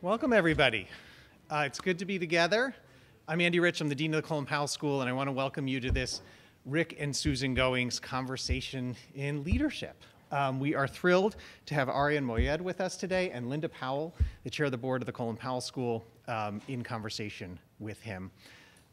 Welcome, everybody. Uh, it's good to be together. I'm Andy Rich. I'm the Dean of the Colin Powell School, and I want to welcome you to this Rick and Susan Goings conversation in leadership. Um, we are thrilled to have Arian Moayed with us today and Linda Powell, the chair of the board of the Colin Powell School, um, in conversation with him.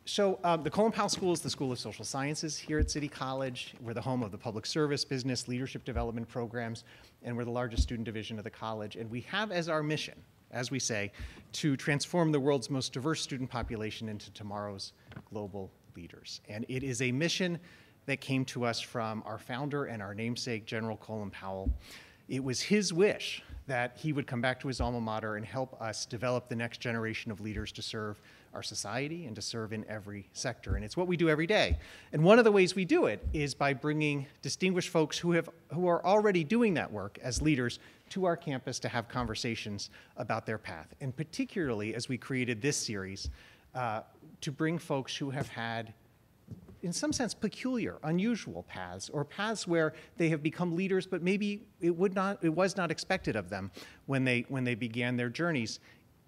So um, the Colin Powell School is the School of Social Sciences here at City College. We're the home of the public service, business, leadership development programs, and we're the largest student division of the college. And we have as our mission as we say, to transform the world's most diverse student population into tomorrow's global leaders. And it is a mission that came to us from our founder and our namesake, General Colin Powell. It was his wish that he would come back to his alma mater and help us develop the next generation of leaders to serve our society and to serve in every sector. And it's what we do every day. And one of the ways we do it is by bringing distinguished folks who, have, who are already doing that work as leaders to our campus to have conversations about their path. And particularly as we created this series, uh, to bring folks who have had in some sense peculiar unusual paths or paths where they have become leaders but maybe it would not it was not expected of them when they when they began their journeys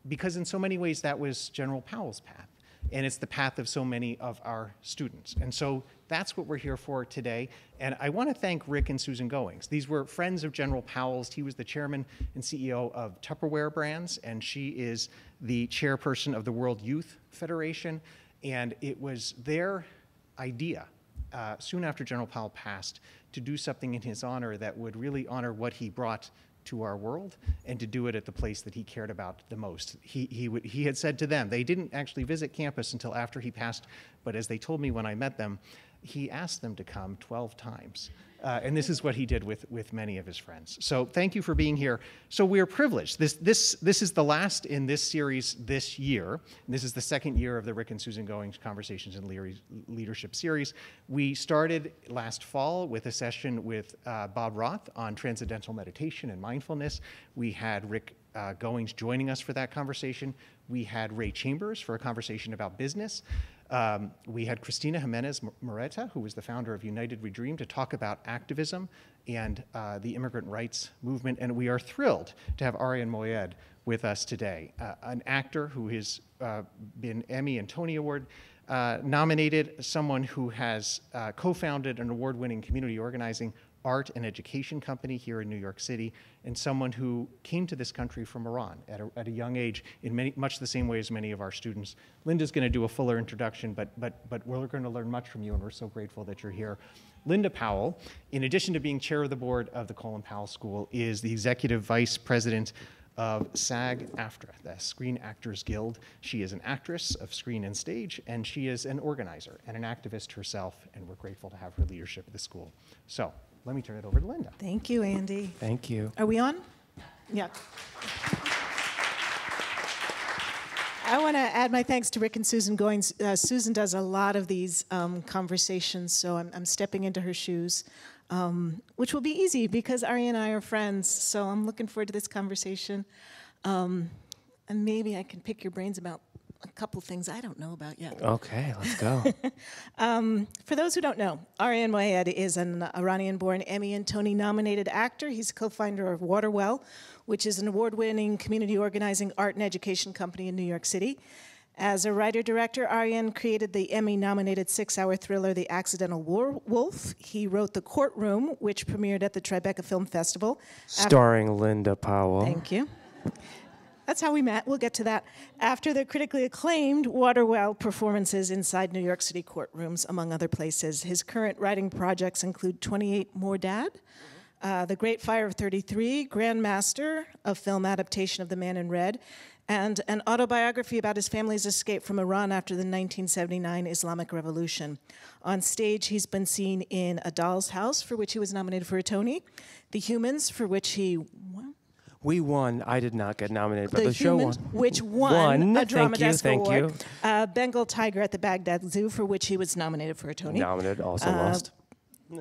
because in so many ways that was general powell's path and it's the path of so many of our students and so that's what we're here for today. And I want to thank Rick and Susan Goings. These were friends of General Powell's. He was the chairman and CEO of Tupperware Brands, and she is the chairperson of the World Youth Federation. And it was their idea, uh, soon after General Powell passed, to do something in his honor that would really honor what he brought to our world and to do it at the place that he cared about the most. He, he, would, he had said to them, they didn't actually visit campus until after he passed, but as they told me when I met them, he asked them to come 12 times. Uh, and this is what he did with, with many of his friends. So thank you for being here. So we're privileged. This, this, this is the last in this series this year. This is the second year of the Rick and Susan Goings Conversations in Leadership series. We started last fall with a session with uh, Bob Roth on transcendental meditation and mindfulness. We had Rick uh, Goings joining us for that conversation. We had Ray Chambers for a conversation about business. Um, we had Cristina Jimenez Moreta, who was the founder of United We Dream, to talk about activism and uh, the immigrant rights movement. And we are thrilled to have Arian Moayed with us today, uh, an actor who has uh, been Emmy and Tony Award uh, nominated, someone who has uh, co founded an award winning community organizing art and education company here in New York City, and someone who came to this country from Iran at a, at a young age in many, much the same way as many of our students. Linda's going to do a fuller introduction, but, but, but we're going to learn much from you, and we're so grateful that you're here. Linda Powell, in addition to being chair of the board of the Colin Powell School, is the executive vice president of SAG AFTRA, the Screen Actors Guild. She is an actress of screen and stage, and she is an organizer and an activist herself, and we're grateful to have her leadership at the school. So, let me turn it over to Linda. Thank you, Andy. Thank you. Are we on? Yeah. I want to add my thanks to Rick and Susan Goings. Uh, Susan does a lot of these um, conversations, so I'm, I'm, stepping into her shoes, um, which will be easy because Ari and I are friends. So I'm looking forward to this conversation. Um, and maybe I can pick your brains about a couple things I don't know about yet. Okay, let's go. um, for those who don't know, Arian Moayed is an Iranian-born Emmy and Tony-nominated actor. He's co-founder of Waterwell, which is an award-winning community organizing art and education company in New York City. As a writer-director, Arian created the Emmy-nominated six-hour thriller The Accidental War Wolf. He wrote The Courtroom, which premiered at the Tribeca Film Festival. Starring Linda Powell. Thank you. That's how we met. We'll get to that. After the critically acclaimed Waterwell performances inside New York City courtrooms, among other places, his current writing projects include 28 Mordad, uh, The Great Fire of 33, Grandmaster, a film adaptation of The Man in Red, and an autobiography about his family's escape from Iran after the 1979 Islamic Revolution. On stage, he's been seen in A Doll's House, for which he was nominated for a Tony, The Humans, for which he we won. I did not get nominated, but the, the show won. Which won, won. a Drama thank you, Desk thank Award. you. Uh, Bengal Tiger at the Baghdad Zoo, for which he was nominated for a Tony. Nominated, also uh, lost.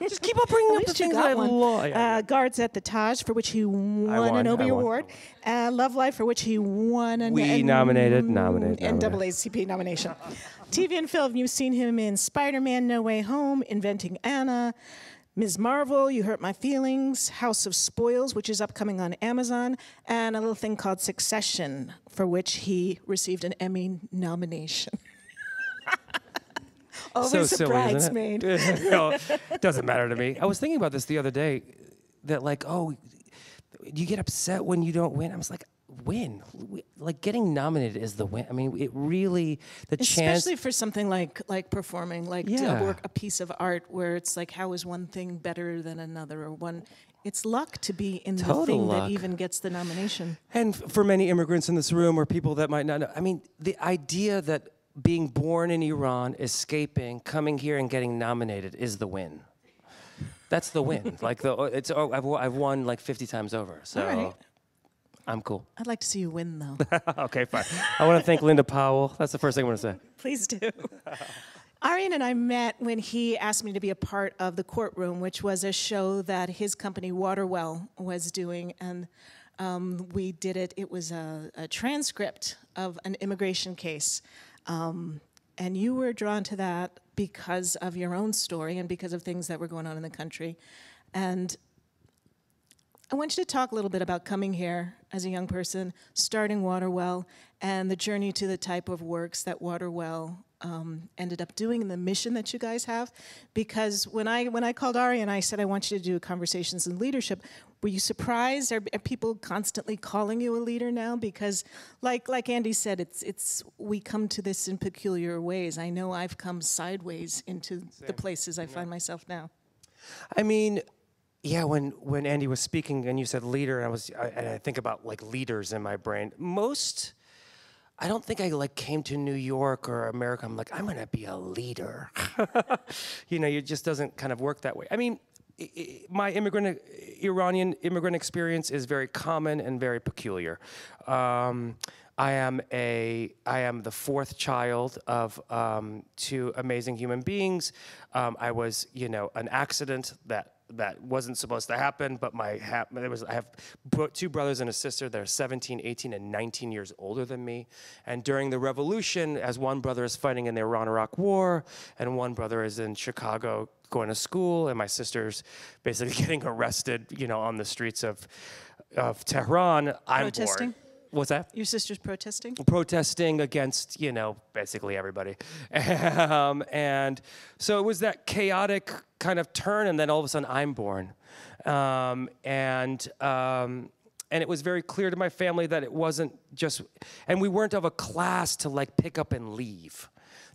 Just keep on bringing up the things I lost. Uh, Guards at the Taj, for which he won, won an Obie Award. Uh, Love Life, for which he won an We N- nominated, nominated, NAACP nomination. TV and film, you've seen him in Spider-Man: No Way Home, Inventing Anna, Ms. Marvel, You Hurt My Feelings, House of Spoils, which is upcoming on Amazon, and a little thing called Succession, for which he received an Emmy nomination. Always a silly, isn't bridesmaid. it? no, it doesn't matter to me. I was thinking about this the other day, that like, oh, you get upset when you don't win. I was like, win, We- like getting nominated is the win. I mean, it really the chance. Especially for something like like performing, like to Yeah. work a piece of art where it's like how is one thing better than another, or one. It's luck to be in the Total thing luck. that even gets the nomination. And for many immigrants in this room or people that might not know, I mean, the idea that being born in Iran, escaping, coming here and getting nominated is the win. That's the win. like the it's oh, I've, I've won like 50 times over. So right. I'm cool. I'd like to see you win, though. okay, fine. I want to thank Linda Powell. That's the first thing I want to say. Please do. Arian and I met when he asked me to be a part of the courtroom, which was a show that his company Waterwell was doing, and um, we did it. It was a, a transcript of an immigration case, um, and you were drawn to that because of your own story and because of things that were going on in the country, and I want you to talk a little bit about coming here as a young person, starting Waterwell, and the journey to the type of works that Waterwell um, ended up doing and the mission that you guys have. Because when I when I called Ari and I said I want you to do conversations in leadership, were you surprised? Are, are people constantly calling you a leader now? Because like like Andy said, it's it's we come to this in peculiar ways. I know I've come sideways into the places I find myself now. I mean, yeah, when when Andy was speaking and you said leader, and I was I, and I think about like leaders in my brain. Most, I don't think I like came to New York or America. I'm like I'm gonna be a leader. you know, it just doesn't kind of work that way. I mean. My immigrant, Iranian immigrant experience is very common and very peculiar. Um, I am a I am the fourth child of um, two amazing human beings. Um, I was, you know, an accident that that wasn't supposed to happen, but my there was I have two brothers and a sister that are 17, 18, and 19 years older than me. And during the revolution, as one brother is fighting in the Iran-Iraq War, and one brother is in Chicago going to school, and my sister's basically getting arrested, you know, on the streets of of Tehran. I'm Protesting? What's that? Your sister's protesting? protesting against you know basically everybody um, and so it was that chaotic kind of turn and then all of a sudden i'm born um, and um, and it was very clear to my family that it wasn't just and we weren't of a class to like pick up and leave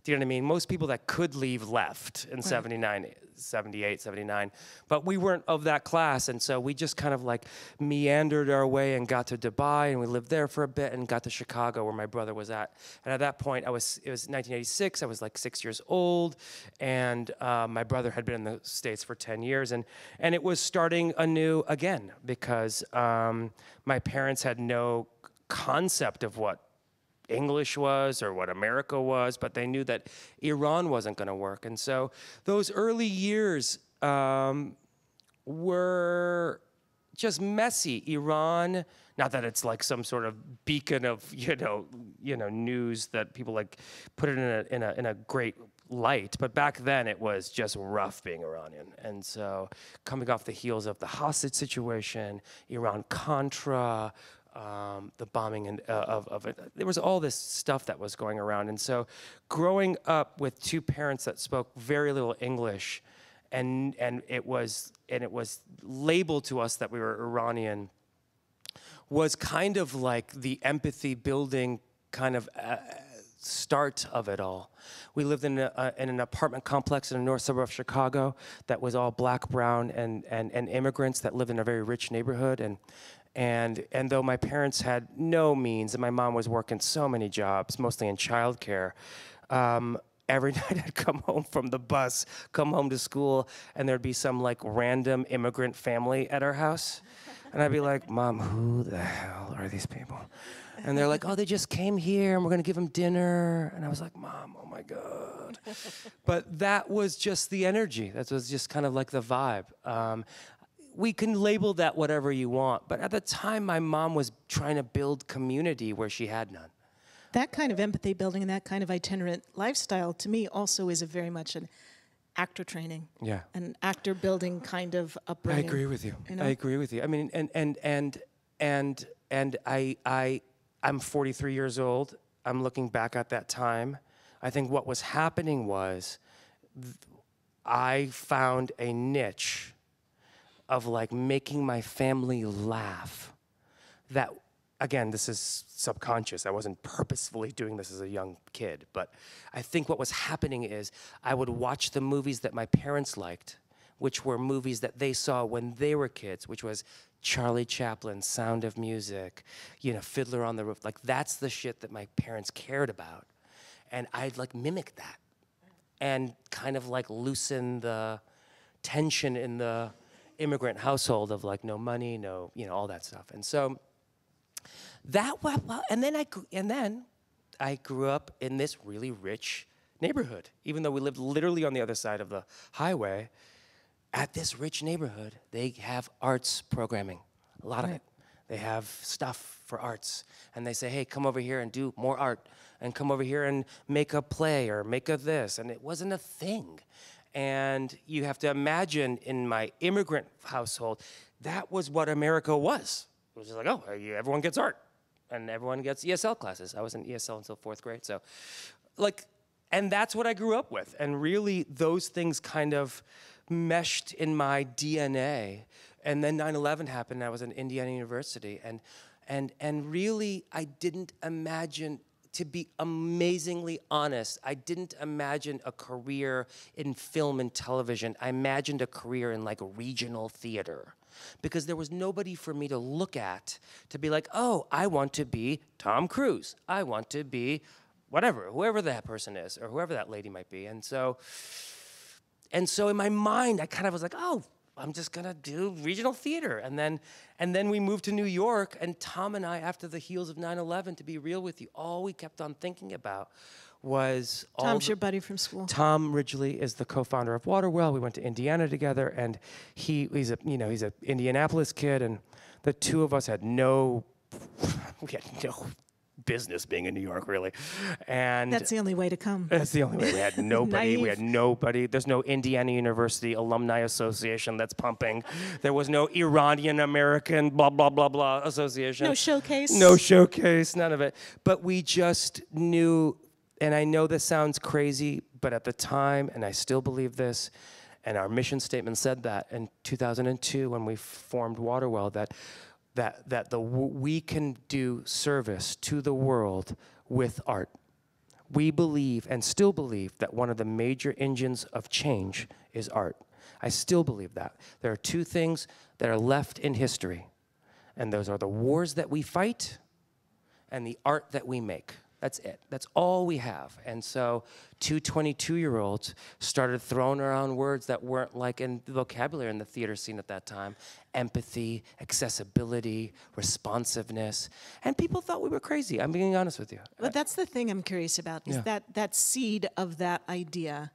do you know what I mean? Most people that could leave left in 79, 78, 79, but we weren't of that class. And so we just kind of like meandered our way and got to Dubai and we lived there for a bit and got to Chicago where my brother was at. And at that point, I was, it was 1986, I was like six years old. And uh, my brother had been in the States for 10 years. And, and it was starting anew again because um, my parents had no concept of what English was or what America was, but they knew that Iran wasn't going to work. And so those early years um, were just messy. Iran, not that it's like some sort of beacon of you know you know news that people like put it in a in a in a great light, but back then it was just rough being Iranian. And so coming off the heels of the hostage situation, Iran Contra, um, the bombing and, uh, of, of it. There was all this stuff that was going around. And so growing up with two parents that spoke very little English and, and, it, was, and it was labeled to us that we were Iranian was kind of like the empathy building kind of uh, start of it all. We lived in, a, uh, in an apartment complex in the north suburb of Chicago that was all black, brown, and, and, and immigrants that lived in a very rich neighborhood. And, and, and though my parents had no means, and my mom was working so many jobs, mostly in childcare, um, every night I'd come home from the bus, come home to school, and there'd be some like random immigrant family at our house. And I'd be like, Mom, who the hell are these people? And they're like, oh, they just came here and we're gonna give them dinner. And I was like, Mom, oh my God. but that was just the energy. That was just kind of like the vibe. Um, we can label that whatever you want, but at the time, my mom was trying to build community where she had none. That kind of empathy building and that kind of itinerant lifestyle to me also is a very much an actor training. Yeah. An actor building kind of upbringing. I agree with you. you know? I agree with you. I mean, and and and and and I I I'm 43 years old. I'm looking back at that time. I think what was happening was th- I found a niche of like making my family laugh. That again, this is subconscious. I wasn't purposefully doing this as a young kid, but I think what was happening is I would watch the movies that my parents liked, which were movies that they saw when they were kids, which was Charlie Chaplin, Sound of Music, you know, Fiddler on the Roof. Like that's the shit that my parents cared about. And I'd like mimic that and kind of like loosen the tension in the immigrant household of like no money, no, you know, all that stuff. And so that well, and then I and then I grew up in this really rich neighborhood, even though we lived literally on the other side of the highway. At this rich neighborhood, they have arts programming, a lot of it. They have stuff for arts, and they say, "Hey, come over here and do more art, and come over here and make a play or make a this." And it wasn't a thing. And you have to imagine in my immigrant household, that was what America was. It was just like, oh, everyone gets art, and everyone gets ESL classes. I was in ESL until fourth grade, so like, and that's what I grew up with. And really, those things kind of meshed in my DNA. And then 9/11 happened. And I was at Indiana University, and and and really, I didn't imagine. To be amazingly honest, I didn't imagine a career in film and television. I imagined a career in like regional theater because there was nobody for me to look at to be like, oh, I want to be Tom Cruise. I want to be whatever, whoever that person is or whoever that lady might be. And so, and so in my mind, I kind of was like, oh, I'm just gonna do regional theater. And then, and then we moved to New York. And Tom and I, after the heels of 9/11, to be real with you, all we kept on thinking about was all Tom's the- your buddy from school. Tom Ridgely is the co-founder of Waterwell. We went to Indiana together, and he he's a you know he's a Indianapolis kid, and the two of us had no we had no business being in New York really, and That's the only way to come. that's the only way. We had nobody. we had nobody. There's no Indiana University Alumni Association that's pumping. There was no Iranian American blah blah blah blah association. No showcase. No showcase. None of it. But we just knew, and I know this sounds crazy, but at the time, and I still believe this, and our mission statement said that in 2002 when we formed Waterwell that that that the we can do service to the world with art. We believe and still believe that one of the major engines of change is art. I still believe that. There are two things that are left in history, and those are the wars that we fight and the art that we make. That's it. That's all we have. And so, two 22 year olds started throwing around words that weren't like in the vocabulary in the theater scene at that time empathy, accessibility, responsiveness. And people thought we were crazy. I'm being honest with you. But that's the thing I'm curious about is Yeah. that that seed of that idea.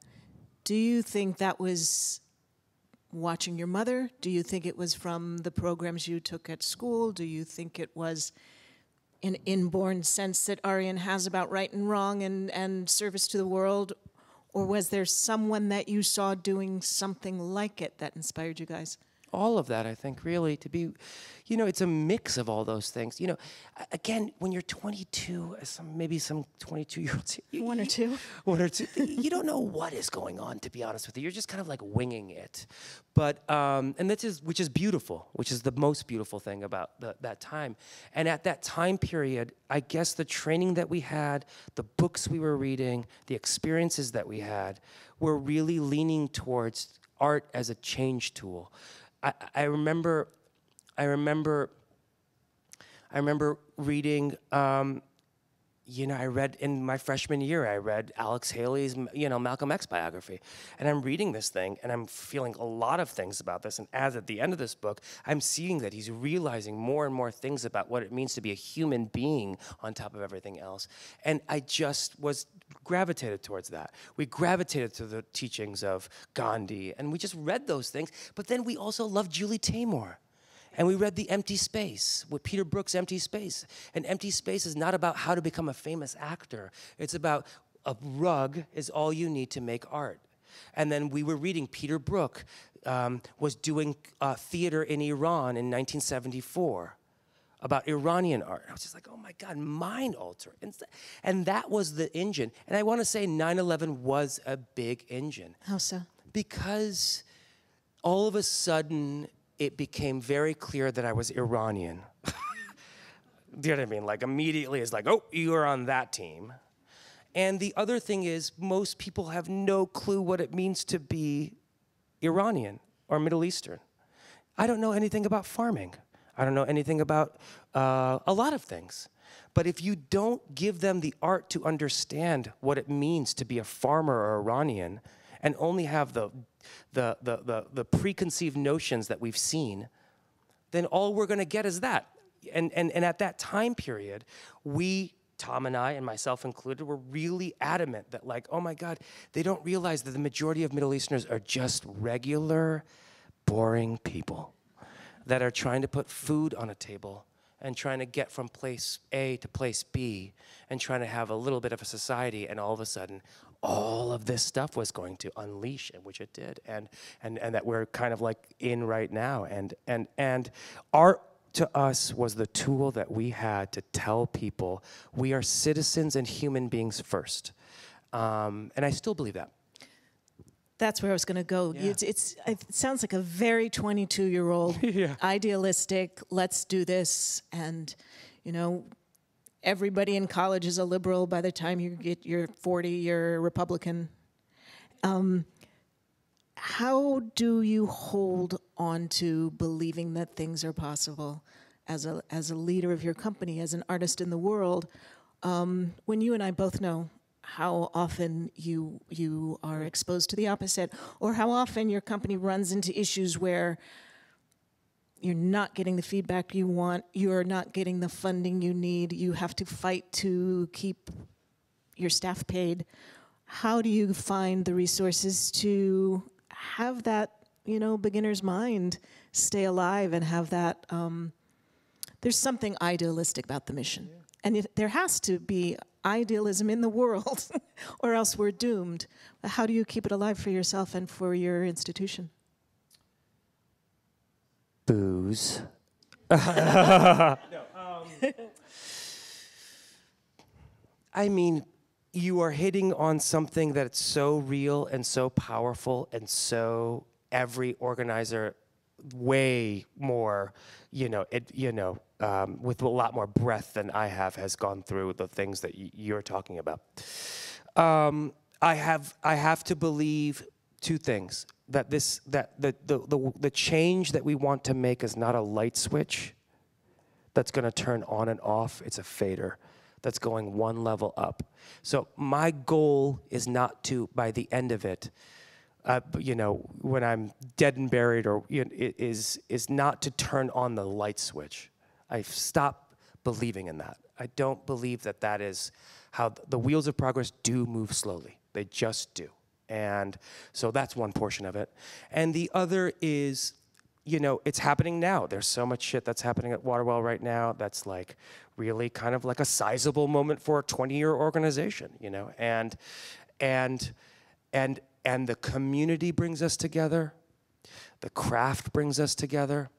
Do you think that was watching your mother? Do you think it was from the programs you took at school? Do you think it was an inborn sense that Arian has about right and wrong and, and service to the world? Or was there someone that you saw doing something like it that inspired you guys? All of that i think really to be you know it's a mix of all those things. You know again when you're 22 some maybe some 22 year olds you- One or you- two? one or two you don't know what is going on to be honest with you. You're just kind of like winging it. But um, and this is which is beautiful which is the most beautiful thing about the, that time. And at that time period i guess the training that we had the books we were reading the experiences that we had were really leaning towards art as a change tool I, I remember, I remember, I remember reading. Um, you know, I read in my freshman year, I read Alex Haley's, you know, Malcolm X biography. And I'm reading this thing and I'm feeling a lot of things about this. And as at the end of this book, I'm seeing that he's realizing more and more things about what it means to be a human being on top of everything else. And I just was gravitated towards that. We gravitated to the teachings of Gandhi and we just read those things. But then we also loved Julie Taymor. And we read The Empty Space with Peter Brook's Empty Space. And Empty Space is not about how to become a famous actor, it's about a rug is all you need to make art. And then we were reading Peter Brook um, was doing uh, theater in Iran in 1974 about Iranian art. I was just like, oh my God, mind alter. And, and that was the engine. And I want to say 9 11 was a big engine. How so? Because all of a sudden it became very clear that I was Iranian. Do you know what I mean? Like immediately it's like, oh, you are on that team. And the other thing is, most people have no clue what it means to be Iranian or Middle Eastern. I don't know anything about farming. I don't know anything about uh, a lot of things. But if you don't give them the art to understand what it means to be a farmer or Iranian and only have the, the, the, the, the preconceived notions that we've seen, then all we're going to get is that. And, and, and at that time period, we Tom and I, and myself included, were really adamant that, like, oh my God, they don't realize that the majority of Middle Easterners are just regular, boring people that are trying to put food on a table and trying to get from place A to place B and trying to have a little bit of a society. And all of a sudden, all of this stuff was going to unleash, and which it did, and and and that we're kind of like in right now. And and and our to us was the tool that we had to tell people we are citizens and human beings first. Um, and I still believe that. That's where I was going to go. Yeah. It's, it's, it sounds like a very 22 year old, Yeah. idealistic, let's do this. And, you know, everybody in college is a liberal. By the time you get your 40, you're a Republican. Um, how do you hold on to believing that things are possible as a, as a leader of your company, as an artist in the world, um, when you and I both know how often you, you are exposed to the opposite, or how often your company runs into issues where you're not getting the feedback you want, you're not getting the funding you need, you have to fight to keep your staff paid. How do you find the resources to have that, you know, beginner's mind stay alive and have that? Um, there's something idealistic about the mission, and it, there has to be idealism in the world, or else we're doomed. How do you keep it alive for yourself and for your institution? Booze. I mean, you are hitting on something that's so real and so powerful and so every organizer way more, you know, it, you know, um, with a lot more breadth than I have has gone through the things that y- you're talking about. Um, I have I have to believe two things that this that the, the the the change that we want to make is not a light switch that's going to turn on and off. It's a fader that's going one level up. So my goal is not to by the end of it uh, you know, when I'm dead and buried, or you know, is is not to turn on the light switch. i stop believing in that. I don't believe that that is how the wheels of progress do move slowly. They just do, and so that's one portion of it. And the other is, you know, it's happening now. There's so much shit that's happening at Waterwell right now. That's like really kind of like a sizable moment for a 20-year organization, you know, and and and and the community brings us together the craft brings us together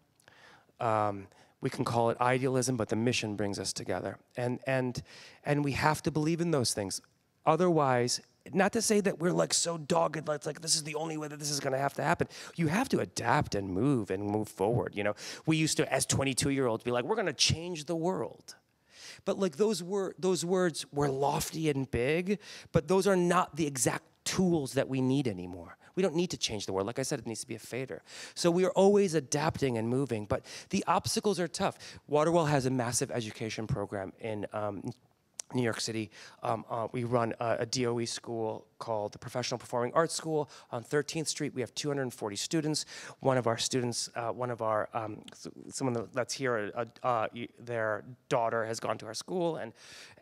um, we can call it idealism but the mission brings us together and and and we have to believe in those things otherwise not to say that we're like so dogged it's like this is the only way that this is going to have to happen you have to adapt and move and move forward you know we used to as 22 year olds be like we're going to change the world but like those were those words were lofty and big, but those are not the exact tools that we need anymore. We don't need to change the world. Like I said, it needs to be a fader. So we are always adapting and moving, but the obstacles are tough. Waterwell has a massive education program in um, New York City. Um, uh, we run a, a DOE school called the Professional Performing Arts School on 13th Street. We have 240 students. One of our students, uh, one of our, um, someone that's here, uh, their daughter has gone to our school, and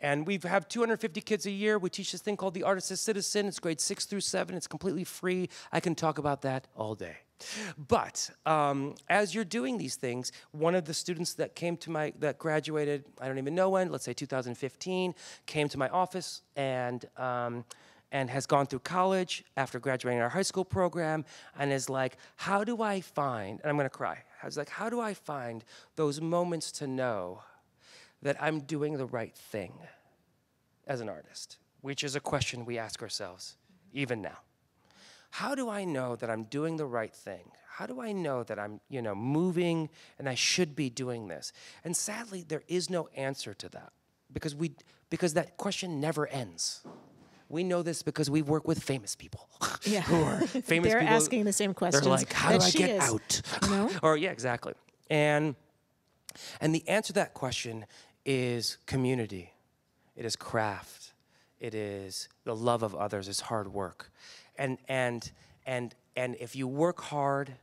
and we have 250 kids a year. We teach this thing called the Artist as Citizen. It's grades six through seven. It's completely free. I can talk about that all day. But um, as you're doing these things, one of the students that came to my that graduated, I don't even know when, let's say 2015, came to my office and um, and has gone through college after graduating our high school program and is like, how do I find, and I'm gonna cry, I was like, how do I find those moments to know that I'm doing the right thing as an artist? Which is a question we ask ourselves even now. How do I know that I'm doing the right thing? How do I know that I'm, you know, moving and I should be doing this? And sadly, there is no answer to that because we because that question never ends. We know this because we work with famous people. Yeah. who are famous They're people. asking the same questions. They're like, how do I get is," out? Know? or yeah, exactly. And and the answer to that question is community. It is craft. It is the love of others. It's hard work. And and and and if you work hard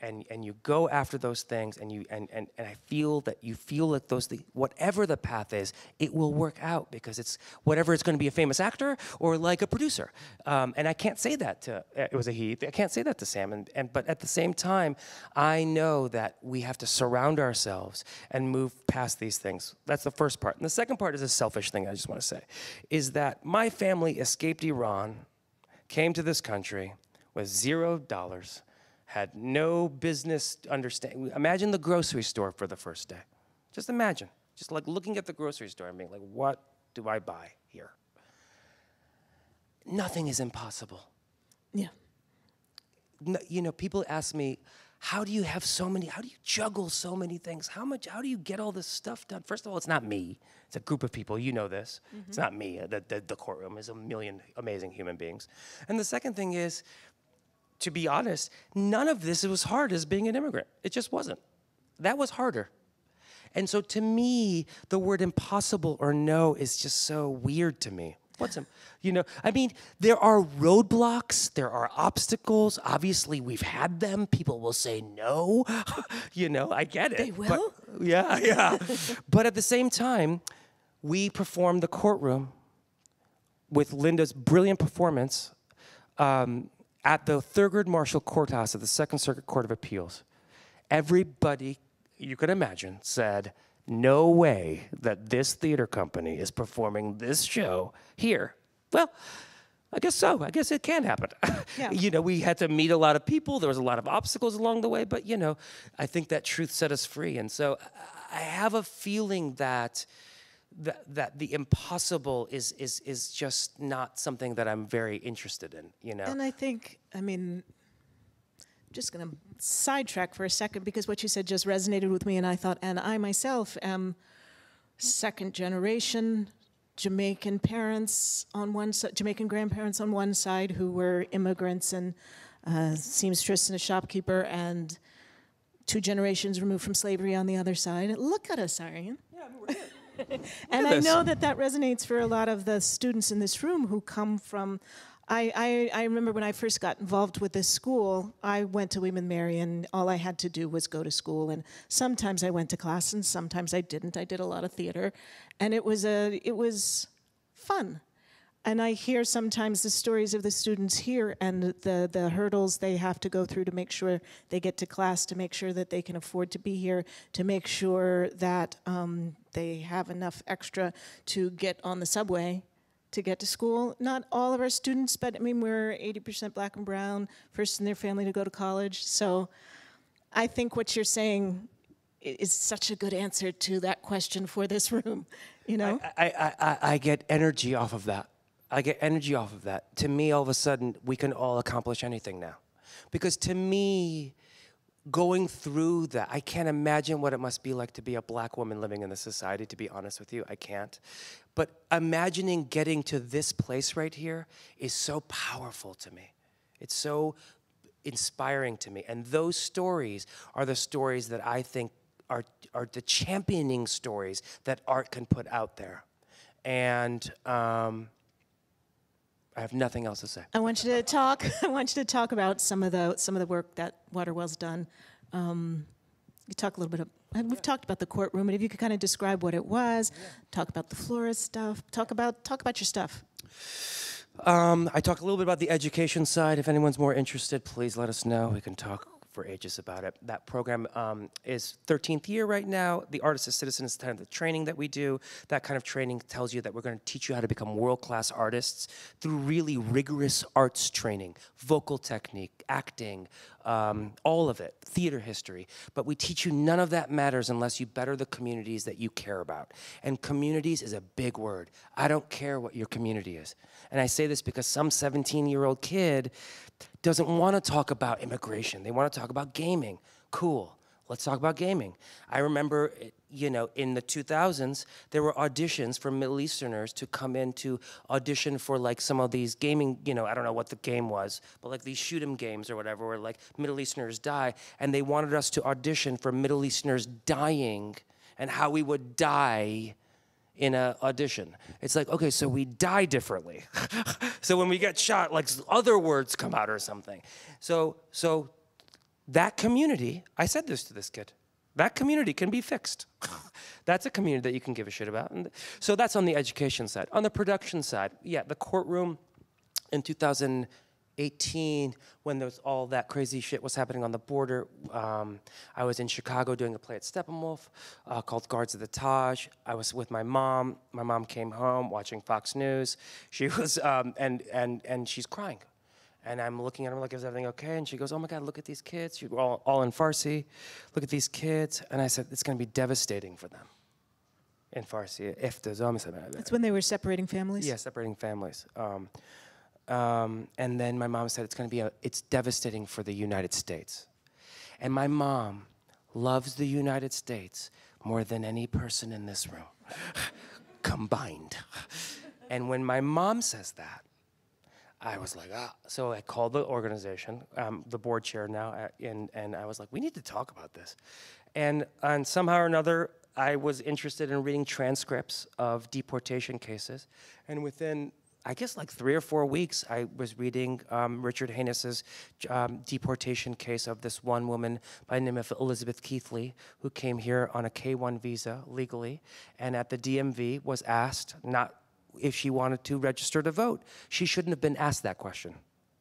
and, and you go after those things and you and, and, and I feel that you feel that those whatever the path is, it will work out because it's whatever it's going to be a famous actor or like a producer. Um, and I can't say that to uh, it was a he. I can't say that to Sam. And, and but at the same time, I know that we have to surround ourselves and move past these things. That's the first part. And the second part is a selfish thing I just want to say, is that my family escaped Iran, came to this country with zero dollars had no business understanding. Imagine the grocery store for the first day. Just imagine, just like looking at the grocery store and being like, what do I buy here? Nothing is impossible. Yeah. No, you know, people ask me, how do you have so many, how do you juggle so many things? How much, how do you get all this stuff done? First of all, it's not me. It's a group of people. You know this. It's mm-hmm. not me. The, the, the courtroom is a million amazing human beings. And the second thing is, to be honest, none of this was hard as being an immigrant. It just wasn't. That was harder. And so to me, the word impossible or no is just so weird to me. What's im- you know, I mean, there are roadblocks, there are obstacles. Obviously, we've had them. People will say no. you know, I get it. They but- will? yeah, yeah. but at the same time, we performed the courtroom with Linda's brilliant performance um, at the Thurgood Marshall Courthouse of the Second Circuit Court of Appeals. Everybody you could imagine said, No way that this theater company is performing this show here. Well, I guess so. I guess it can happen. Yeah. you know, we had to meet a lot of people. There was a lot of obstacles along the way, but you know, I think that truth set us free. And so I have a feeling that that, that the impossible is is is just not something that I'm very interested in. You know. And I think, I mean, just going to sidetrack for a second because what you said just resonated with me, and I thought, and I myself am second generation Jamaican parents on one side, Jamaican grandparents on one side who were immigrants and uh, seamstress and a shopkeeper, and two generations removed from slavery on the other side. Look at us, Arian. and I this. know that that resonates for a lot of the students in this room who come from. I, I, I remember when I first got involved with this school, I went to and Mary, and all I had to do was go to school. And sometimes I went to class, and sometimes I didn't. I did a lot of theater, and it was a it was fun. And I hear sometimes the stories of the students here and the, the hurdles they have to go through to make sure they get to class, to make sure that they can afford to be here, to make sure that um, they have enough extra to get on the subway to get to school. Not all of our students, but I mean, we're 80% black and brown, first in their family to go to college. So I think what you're saying is such a good answer to that question for this room, you know? I, I, I, I get energy off of that. I get energy off of that. To me, all of a sudden, we can all accomplish anything now. Because to me, going through that, I can't imagine what it must be like to be a black woman living in this society, to be honest with you. I can't. But imagining getting to this place right here is so powerful to me. It's so inspiring to me. And those stories are the stories that I think are, are the championing stories that art can put out there. And um, I have nothing else to say. I want you to talk. I want you to talk about some of the some of the work that Waterwell's done. Um, you talk a little bit. Of, uh, we've talked about the courtroom, but if you could kind of describe what it was, talk about the Flores stuff, talk about talk about your stuff. Um, I talk a little bit about the education side. If anyone's more interested, please let us know. We can talk for ages about it. That program um, is 13th year right now. The Artist as Citizen is kind of the training that we do. That kind of training tells you that we're going to teach you how to become world class artists through really rigorous arts training, vocal technique, acting, um, all of it, theater history. But we teach you none of that matters unless you better the communities that you care about. And communities is a big word. I don't care what your community is. And I say this because some 17 year old kid doesn't want to talk about immigration. They want to talk about gaming. Cool. Let's talk about gaming. I remember, you know, in the 2000s, there were auditions for Middle Easterners to come in to audition for like some of these gaming, you know, I don't know what the game was, but like these shoot 'em games or whatever, where like Middle Easterners die, and they wanted us to audition for Middle Easterners dying and how we would die in a audition. It's like, okay, so we die differently. so when we get shot, like other words come out or something. So so that community, I said this to this kid. That community can be fixed. that's a community that you can give a shit about. And so that's on the education side. On the production side, yeah, the courtroom in 2018, when there was all that crazy shit was happening on the border, um, I was in Chicago doing a play at Steppenwolf uh, called Guards of the Taj. I was with my mom. My mom came home watching Fox News. She was, um, and, and, and she's crying. And I'm looking at her like, is everything okay? And she goes, oh my God, look at these kids. She, all, all in Farsi. Look at these kids. And I said, it's going to be devastating for them in Farsi. If there's That's when they were separating families? Yeah, separating families. Um, um, and then my mom said, it's going to be, a, it's devastating for the United States. And my mom loves the United States more than any person in this room combined. And when my mom says that, I was like, ah. So I called the organization, um, the board chair now, uh, and, and I was like, we need to talk about this. And, and somehow or another, I was interested in reading transcripts of deportation cases. And within, I guess, like three or four weeks, I was reading um, Richard Haynes's um, deportation case of this one woman by the name of Elizabeth Keathley, who came here on a K 1 visa legally, and at the DMV was asked, not if she wanted to register to vote. She shouldn't have been asked that question.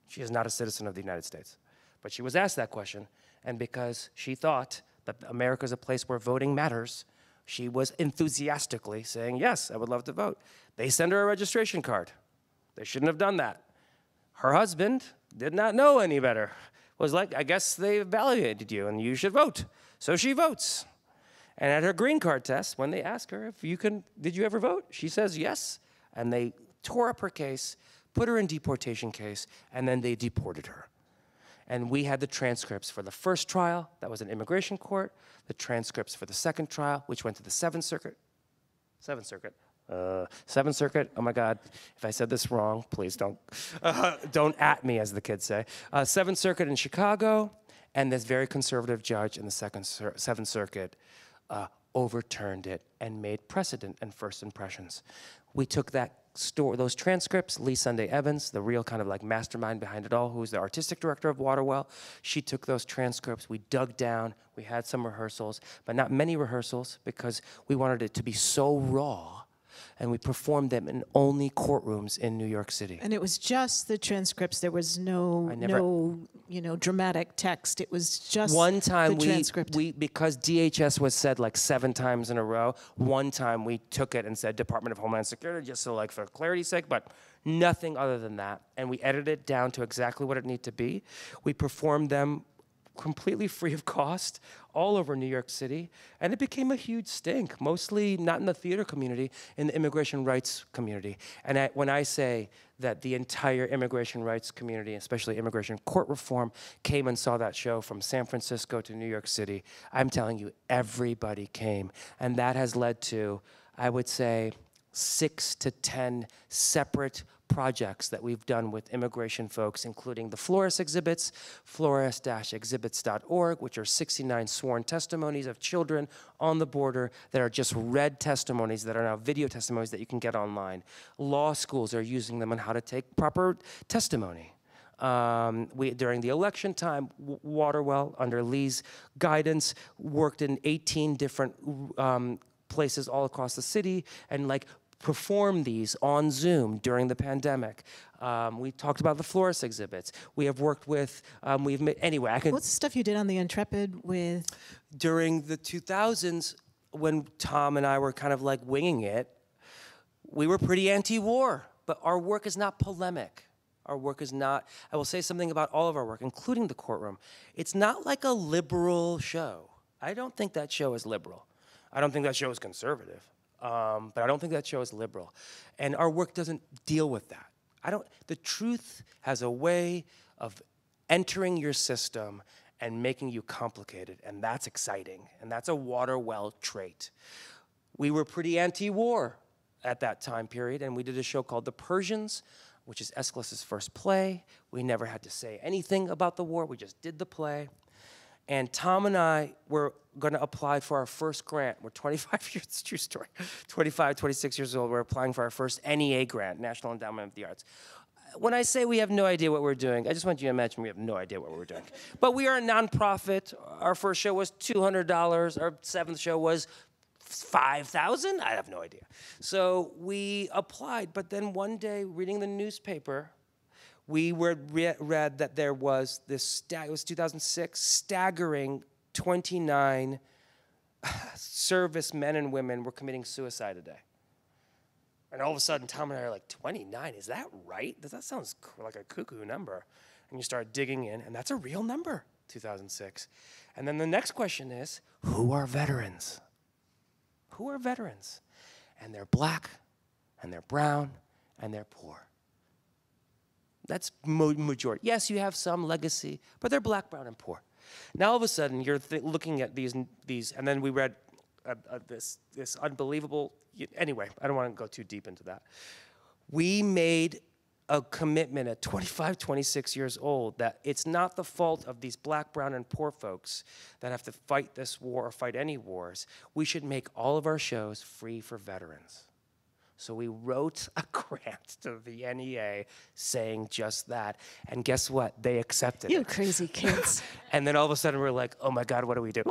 She is not a citizen of the United States. But she was asked that question, and because she thought that America is a place where voting matters, she was enthusiastically saying, Yes, I would love to vote. They send her a registration card. They shouldn't have done that. Her husband did not know any better. Was like, I guess they evaluated you and you should vote. So she votes. And at her green card test, when they ask her if you can, did you ever vote? She says yes and they tore up her case, put her in deportation case, and then they deported her. And we had the transcripts for the first trial, that was an immigration court, the transcripts for the second trial, which went to the Seventh Circuit. Seventh Circuit. Uh, Seventh Circuit. Oh my God! If I said this wrong, please don't uh, don't at me, as the kids say. Uh, Seventh Circuit in Chicago, and this very conservative judge in the Second Seventh Circuit uh, overturned it and made precedent and first impressions. We took that store, those transcripts, Lee Sunday Evans, the real kind of like mastermind behind it all, who's the artistic director of Waterwell, she took those transcripts, we dug down, we had some rehearsals, but not many rehearsals because we wanted it to be so raw and we performed them in only courtrooms in New York City. And it was just the transcripts. There was no never, no you know dramatic text. It was just one time we transcript. we because DHS was said like seven times in a row. One time we took it and said Department of Homeland Security just so like for clarity's sake, but nothing other than that. And we edited it down to exactly what it needed to be. We performed them completely free of cost all over New York City, and it became a huge stink, mostly not in the theater community, in the immigration rights community. And I, when I say that the entire immigration rights community, especially immigration court reform, came and saw that show from San Francisco to New York City, I'm telling you, everybody came. And that has led to, I would say, six to 10 separate projects that we've done with immigration folks, including the Flores exhibits, flores-exhibits.org, which are 69 sworn testimonies of children on the border that are just read testimonies that are now video testimonies that you can get online. Law schools are using them on how to take proper testimony. Um, we, during the election time, Waterwell, under Lee's guidance, worked in 18 different um, places all across the city and like perform these on Zoom during the pandemic. Um, we talked about the Flores exhibits. We have worked with, um, we've made, anyway, I can, What's the stuff you did on the Intrepid with? during the 2000s, when Tom and I were kind of like winging it, we were pretty anti war, but our work is not polemic. Our work is not, I will say something about all of our work, including the courtroom. It's not like a liberal show. I don't think that show is liberal. I don't think that show is conservative. Um, but I don't think that show is liberal. And our work doesn't deal with that. I don't, the truth has a way of entering your system and making you complicated, and that's exciting. And that's a Waterwell trait. We were pretty anti war at that time period, and we did a show called The Persians, which is Aeschylus's first play. We never had to say anything about the war, we just did the play. And Tom and I were going to apply for our first grant. We're 25 years, true story, 25, 26 years old. We're applying for our first NEA grant, National Endowment of the Arts. When I say we have no idea what we're doing, I just want you to imagine we have no idea what we're doing. But we are a nonprofit. Our first show was $200. Our seventh show was 5,000? I have no idea. So we applied, but then one day, reading the newspaper, we were re- read that there was this, sta- it was 2006, staggering 29 service men and women were committing suicide a day. And all of a sudden, Tom and I are like, 29, is that right? Does that sound like a cuckoo number? And you start digging in, and that's a real number, 2006. And then the next question is, who are veterans? Who are veterans? And they're black, and they're brown, and they're poor. That's majority. Yes, you have some legacy, but they're black, brown, and poor. Now all of a sudden you're looking at these these, and then we read uh, uh, this this unbelievable. Anyway, I don't want to go too deep into that. We made a commitment at 25, 26 years old that it's not the fault of these black, brown, and poor folks that have to fight this war or fight any wars. We should make all of our shows free for veterans. So we wrote a grant to the NEA saying just that. And guess what? They accepted You it. crazy kids. And then all of a sudden we're like, oh my God, what do we do?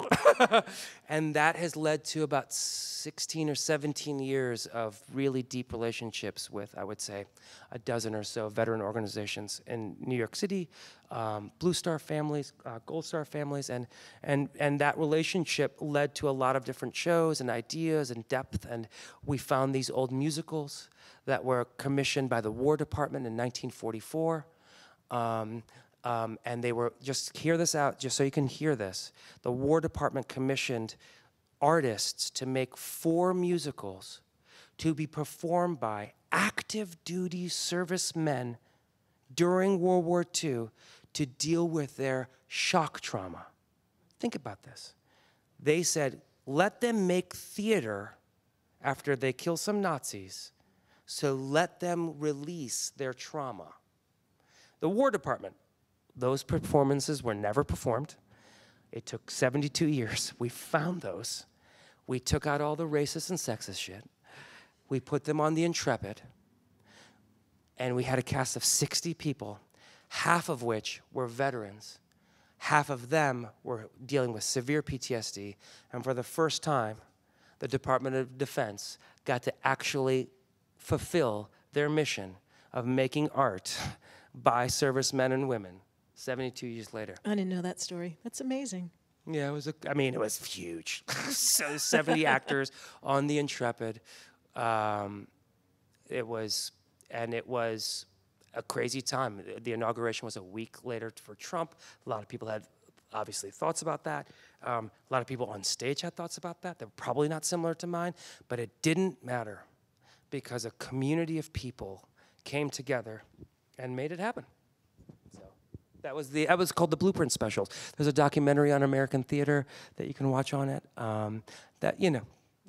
and that has led to about 16 or 17 years of really deep relationships with, I would say, a dozen or so veteran organizations in New York City, um, Blue Star families, uh, Gold Star families, and, and, and that relationship led to a lot of different shows and ideas and depth. And we found these old musicals that were commissioned by the War Department in 1944. Um, um, and they were just hear this out just so you can hear this the war department commissioned artists to make four musicals to be performed by active duty servicemen during world war ii to deal with their shock trauma think about this they said let them make theater after they kill some nazis so let them release their trauma the war department those performances were never performed. It took 72 years. We found those. We took out all the racist and sexist shit. We put them on the Intrepid. And we had a cast of 60 people, half of which were veterans. Half of them were dealing with severe PTSD. And for the first time, the Department of Defense got to actually fulfill their mission of making art by servicemen and women 72 years later. I didn't know that story. That's amazing. Yeah, it was. A, I mean, it was huge. so 70 actors on the Intrepid. Um, it was, and it was a crazy time. The inauguration was a week later for Trump. A lot of people had obviously thoughts about that. Um, a lot of people on stage had thoughts about that. They're probably not similar to mine, but it didn't matter because a community of people came together and made it happen. So that was the that was called the Blueprint Specials. There's a documentary on American theater that you can watch on it. Um, that you know,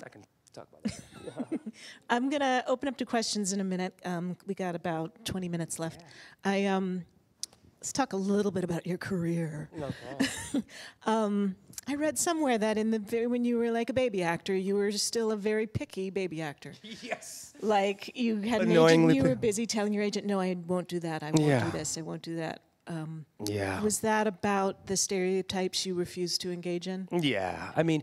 I can talk about that. I'm going to open up to questions in a minute. Um, we got about 20 minutes left. I um, let's talk a little bit about your career. Um, I read somewhere that in the very, when you were like a baby actor, you were still a very picky baby actor. yes. Like you had an agent, Annoyingly you were busy telling your agent, "No, I won't do that. I won't Yeah. do this. I won't do that." Um, Yeah. was that about the stereotypes you refused to engage in? Yeah, I mean,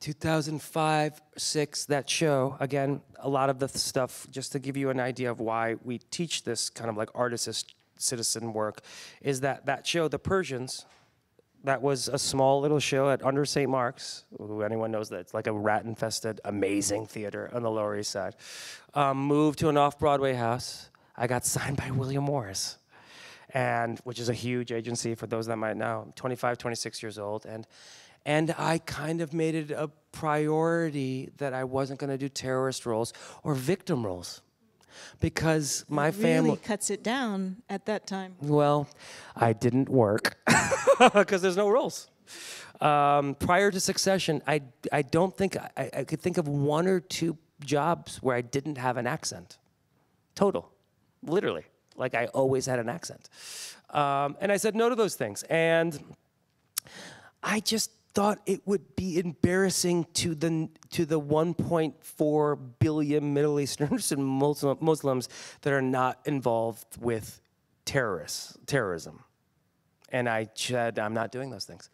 2005, six, that show, again, a lot of the stuff, just to give you an idea of why we teach this kind of like artist citizen work, is that that show, The Persians, that was a small little show at Under St. Mark's. Who anyone knows that it's like a rat-infested, amazing theater on the Lower East Side. Um, moved to an off-Broadway house. I got signed by William Morris, and which is a huge agency for those that might know. I'm 25, 26 years old, and and I kind of made it a priority that I wasn't going to do terrorist roles or victim roles because my family Really cuts it down at that time. well, I didn't work because there's no rules. Um, prior to Succession, I, I don't think I, I could think of one or two jobs where I didn't have an accent. Total, literally. Like I always had an accent. Um, and I said no to those things. And I just thought it would be embarrassing to the to the 1.4 billion Middle Easterners and Muslim, Muslims that are not involved with terrorists, terrorism. And I said, I'm not doing those things.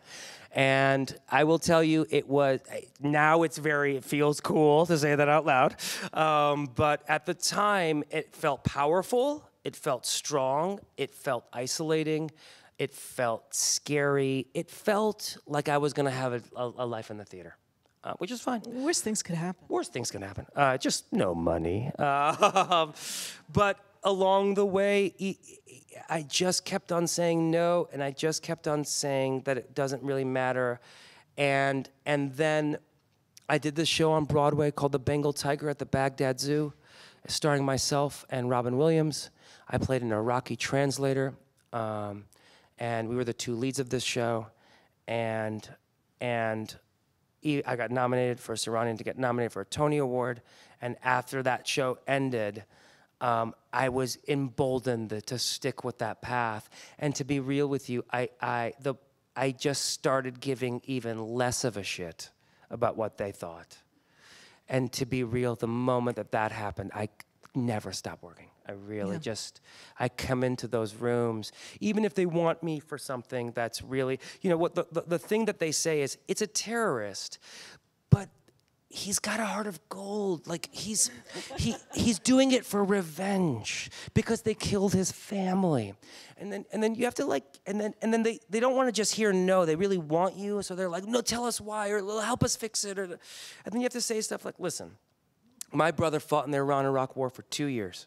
And I will tell you, it was now it's very it feels cool to say that out loud, um, but at the time it felt powerful, it felt strong, it felt isolating. It felt scary. It felt like I was going to have a, a, a, life in the theater, uh, which is fine. Worst things could happen. Worst things could happen. Uh, just no money. Uh, but along the way, I just kept on saying no, and I just kept on saying that it doesn't really matter. And and then I did this show on Broadway called The Bengal Tiger at the Baghdad Zoo, starring myself and Robin Williams. I played an Iraqi translator. Um, and we were the two leads of this show, and and I got nominated first Iranian to get nominated for a Tony Award, and after that show ended. Um, I was emboldened to stick with that path. And to be real with you, I, I, the, I just started giving even less of a shit about what they thought. And to be real, the moment that that happened, I never stopped working. I really yeah. just, I come into those rooms, even if they want me for something that's really, you know, what the, the, the thing that they say is, it's a terrorist, but he's got a heart of gold. Like he's, he, he's doing it for revenge because they killed his family. And then, and then you have to like, and then, and then they, they don't want to just hear no, they really want you. So they're like, no, tell us why, or help us fix it. Or, and then you have to say stuff like, listen, my brother fought in the Iran Iraq war for two years.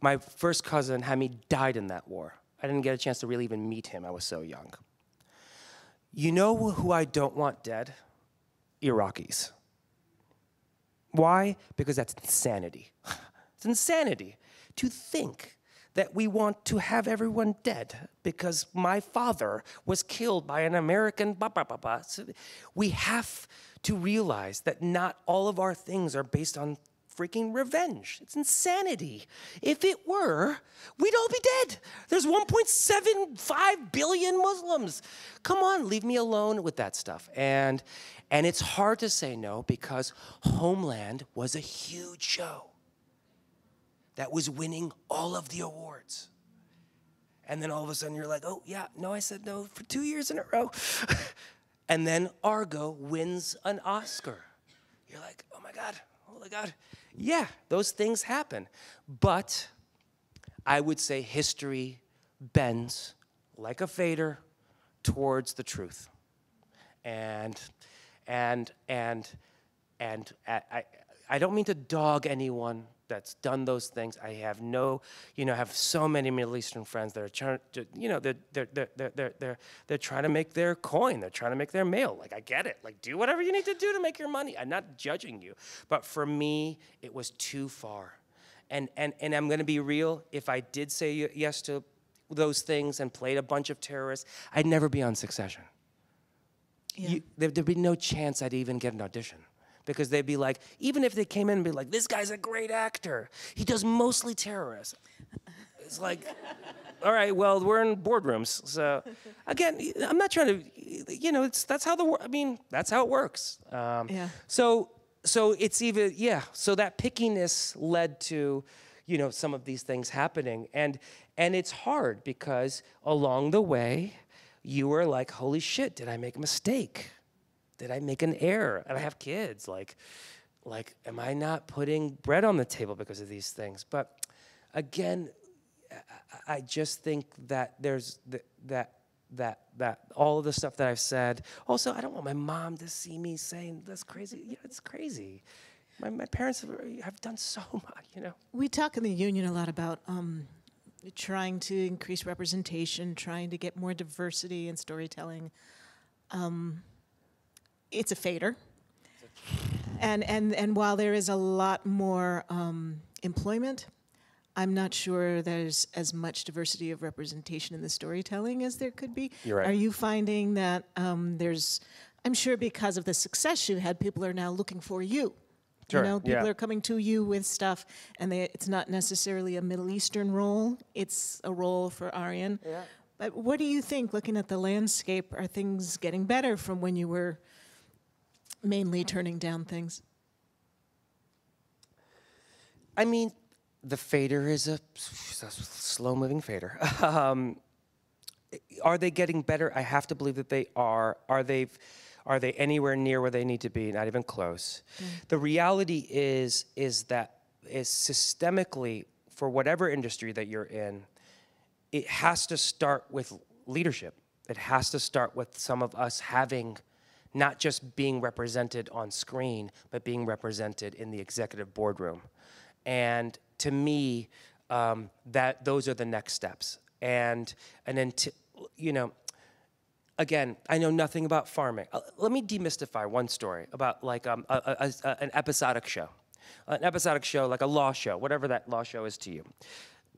My first cousin, Hamid, died in that war. I didn't get a chance to really even meet him, I was so young. You know who I don't want dead? Iraqis. Why? Because that's insanity. It's insanity to think that we want to have everyone dead because my father was killed by an American. Bah, bah, bah, we have to realize that not all of our things are based on freaking revenge. It's insanity. If it were, we'd all be dead. There's 1.75 billion Muslims. Come on, leave me alone with that stuff. And and it's hard to say no because Homeland was a huge show that was winning all of the awards. And then all of a sudden you're like, "Oh, yeah, no, I said no for 2 years in a row." and then Argo wins an Oscar. You're like, "Oh my god. Oh my god." Yeah, those things happen. But I would say history bends like a fader towards the truth. And and and and I, I don't mean to dog anyone that's done those things. I have no, you know, I have so many Middle Eastern friends that are trying to, you know, they're, they're, they're, they're, they're, they're trying to make their coin. They're trying to make their mail. Like, I get it. Like, do whatever you need to do to make your money. I'm not judging you. But for me, it was too far. And, and, and I'm going to be real. If I did say yes to those things and played a bunch of terrorists, I'd never be on Succession. Yeah. You, there, there'd be no chance I'd even get an audition because they'd be like, even if they came in and be like, this guy's a great actor, he does mostly terrorists. It's like, all right, well, we're in boardrooms. So again, I'm not trying to, you know, it's that's how the I mean, that's how it works. Um, yeah. So so it's even yeah. So that pickiness led to, you know, some of these things happening, and and it's hard because along the way, you were like, holy shit, did I make a mistake? Did I make an error? And I have kids. Like, like, am I not putting bread on the table because of these things? But again, I, just think that there's th- that that that all of the stuff that I've said. Also, I don't want my mom to see me saying that's crazy. Yeah, it's crazy. My, my parents have, have done so much, you know. We talk in the union a lot about um, trying to increase representation, trying to get more diversity in storytelling. Um, it's a fader. And, and, and while there is a lot more um, employment, I'm not sure there's as much diversity of representation in the storytelling as there could be. You're right. Are you finding that um, there's, I'm sure because of the success you had, people are now looking for you. Sure, You know, people yeah. are coming to you with stuff, and they, it's not necessarily a Middle Eastern role, it's a role for Arian. Yeah. But what do you think, looking at the landscape, are things getting better from when you were mainly turning down things? I mean, the fader is a slow-moving fader. um, are they getting better? I have to believe that they are. Are they? Are they anywhere near where they need to be? Not even close. The reality is is that is systemically for whatever industry that you're in, it has to start with leadership. It has to start with some of us having not just being represented on screen, but being represented in the executive boardroom. And to me, um, that those are the next steps. And and then to, you know, again, I know nothing about farming. Uh, let me demystify one story about like um, a, a, a- an episodic show, an episodic show like a law show, whatever that law show is to you.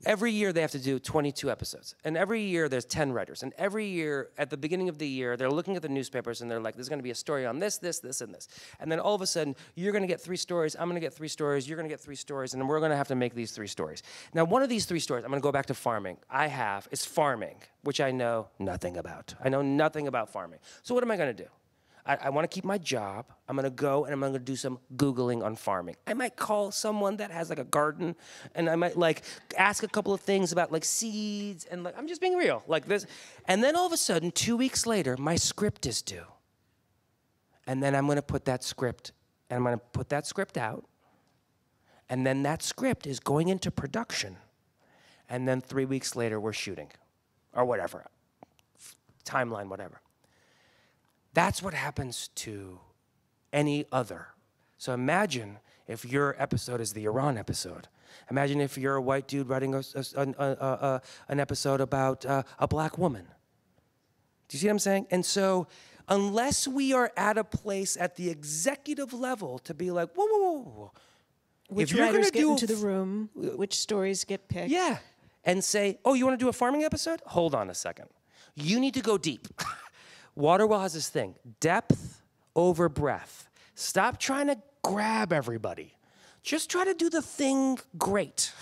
Every year they have to do 22 episodes, and every year there's 10 writers, and every year at the beginning of the year they're looking at the newspapers and they're like, "There's going to be a story on this, this, this, and this," and then all of a sudden you're going to get three stories, I'm going to get three stories, you're going to get three stories, and we're going to have to make these three stories. Now, one of these three stories, I'm going to go back to farming. I have is farming, which I know nothing about. I know nothing about farming. So what am I going to do? I, I want to keep my job. I'm going to go and I'm going to do some Googling on farming. I might call someone that has like a garden and I might like ask a couple of things about like seeds and like, I'm just being real, like this. And then all of a sudden, two weeks later, my script is due. And then I'm going to put that script and I'm going to put that script out. And then that script is going into production. And then three weeks later, we're shooting or whatever, timeline, whatever. That's what happens to any other. So imagine if your episode is the Iran episode. Imagine if you're a white dude writing a, a- an- a- an episode about uh, a black woman. Do you see what I'm saying? And so, unless we are at a place at the executive level to be like, whoa, whoa, whoa, whoa, whoa. Which you're writers get into the room? Which stories get picked? Yeah. And say, oh, you want to do a farming episode? Hold on a second. You need to go deep. Waterwell has this thing depth over breadth. Stop trying to grab everybody. Just try to do the thing great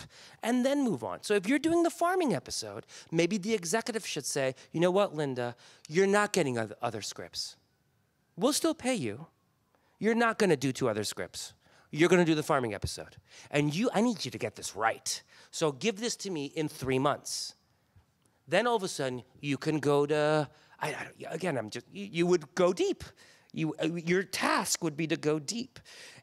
and then move on. So if you're doing the farming episode, maybe the executive should say, you know what, Linda, you're not getting other scripts. We'll still pay you. You're not going to do two other scripts. You're going to do the farming episode. And you I need you to get this right. So give this to me in 3 months. Then all of a sudden you can go to I, I again I'm just you, you would go deep. You uh, your task would be to go deep.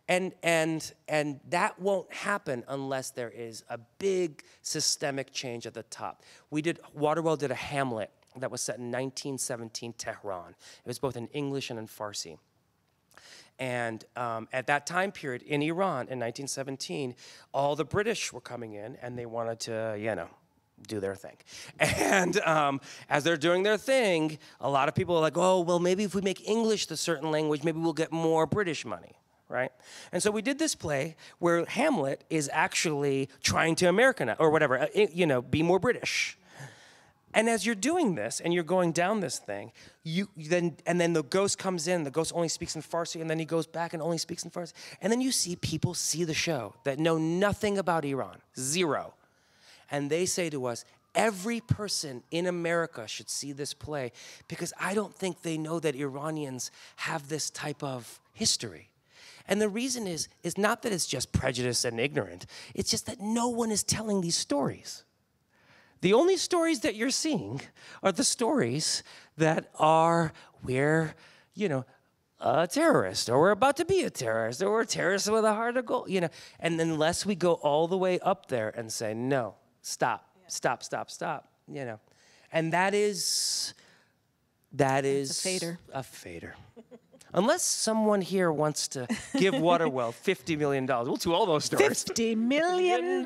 And and and that won't happen unless there is a big systemic change at the top. We did Waterwell did a Hamlet that was set in 1917 Tehran. It was both in English and in Farsi. And um, at that time period in Iran in 1917, all the British were coming in and they wanted to, you know, do their thing. And um, as they're doing their thing, a lot of people are like, oh, well, maybe if we make English the certain language, maybe we'll get more British money. Right? And so we did this play where Hamlet is actually trying to Americanize or whatever, uh, you know, be more British. And as you're doing this and you're going down this thing, you then and then the ghost comes in, the ghost only speaks in Farsi, and then he goes back and only speaks in Farsi. And then you see people see the show that know nothing about Iran, zero. And they say to us, every person in America should see this play because I don't think they know that Iranians have this type of history. And the reason is, is not that it's just prejudice and ignorant, it's just that no one is telling these stories. The only stories that you're seeing are the stories that are where, you know, a terrorist or we're about to be a terrorist or we're a terrorist with a heart of gold, you know. And unless we go all the way up there and say, no, stop, stop, stop, stop, you know. And that is, that is a fader. A fader. Unless someone here wants to give Waterwell $50 million. We'll do all those stories. $50 million.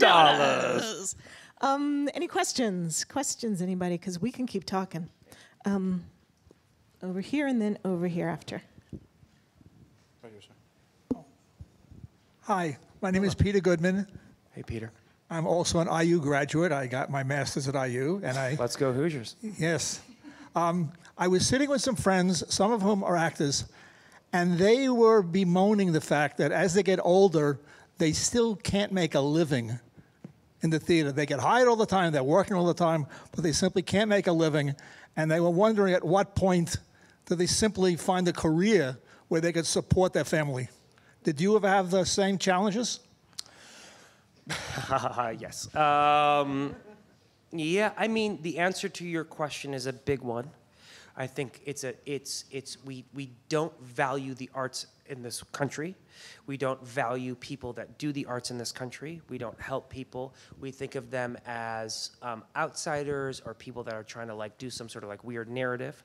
Um, any questions? Questions, anybody? Because we can keep talking. Um, over here and then over here after. Hi, my name is Peter Goodman. Hey, Peter. I'm also an IU graduate. I got my master's at IU, and I Let's go Hoosiers. yes, um, I was sitting with some friends, some of whom are actors, and they were bemoaning the fact that as they get older, they still can't make a living in the theater. They get hired all the time, they're working all the time, but they simply can't make a living. And they were wondering at what point do they simply find a career where they could support their family. Did you ever have the same challenges? yes. Um, yeah, I mean, the answer to your question is a big one. I think it's a it's it's we we don't value the arts in this country. We don't value people that do the arts in this country. We don't help people. We think of them as um, outsiders or people that are trying to like do some sort of like weird narrative.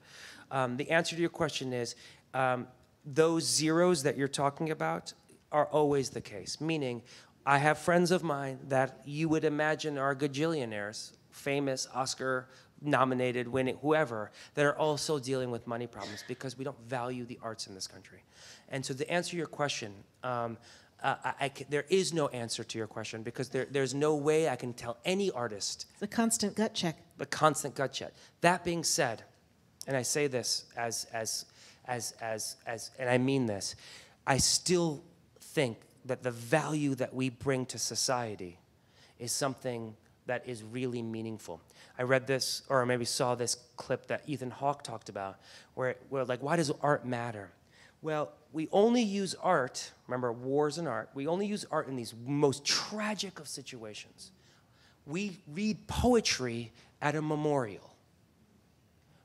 Um, the answer to your question is um, those zeros that you're talking about are always the case. Meaning, I have friends of mine that you would imagine are gajillionaires, famous Oscar nominated, winning, whoever, that are also dealing with money problems because we don't value the arts in this country. And so to answer your question, um, uh, I, I there is no answer to your question because there, there's no way I can tell any artist It's a constant gut check. the constant gut check. That being said, and I say this as, as, as, as, as, and I mean this, I still think that the value that we bring to society is something that is really meaningful. I read this, or maybe saw this clip that Ethan Hawke talked about, where, where like, why does art matter? Well, we only use art, remember, wars and art, we only use art in these most tragic of situations. We read poetry at a memorial.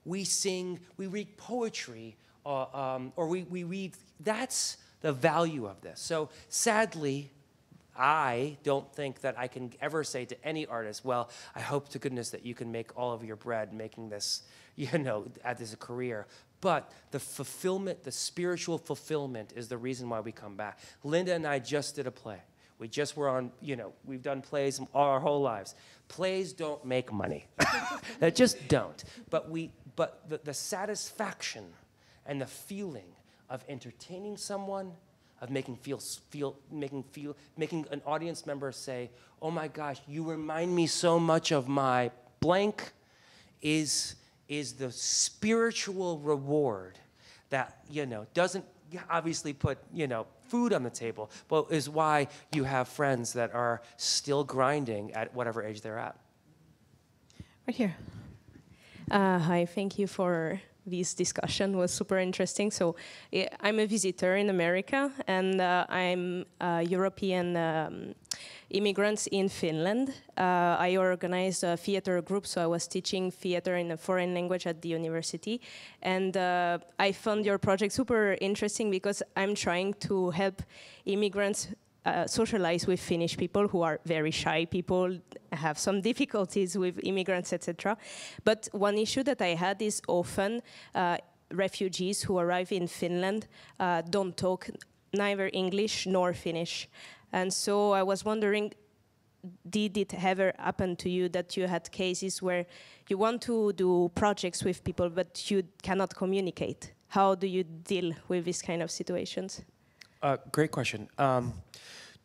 We sing, we read poetry, uh, um, or we, we read, that's the value of this. So sadly, I don't think that I can ever say to any artist, well, I hope to goodness that you can make all of your bread making this, you know, as a career. But the fulfillment, the spiritual fulfillment is the reason why we come back. Linda and I just did a play. We just were on, you know, we've done plays all our whole lives. Plays don't make money. they just don't. But we but the, the satisfaction and the feeling of entertaining someone, of making feel feel making feel making an audience member say, "Oh my gosh, you remind me so much of my blank," is is the spiritual reward that you know doesn't obviously put you know food on the table, but is why you have friends that are still grinding at whatever age they're at. Right here. Uh, hi, thank you for this discussion. Was super interesting. So I'm a visitor in America, and uh, I'm a European um, immigrants in Finland. Uh, I organized a theater group, so I was teaching theater in a foreign language at the university, and uh, I found your project super interesting because I'm trying to help immigrants uh, socialize with Finnish people who are very shy people, have some difficulties with immigrants, etc. But one issue that I had is often uh, refugees who arrive in Finland uh, don't talk neither English nor Finnish. And so I was wondering, did it ever happen to you that you had cases where you want to do projects with people but you cannot communicate? How do you deal with these kind of situations? Uh, great question. Um,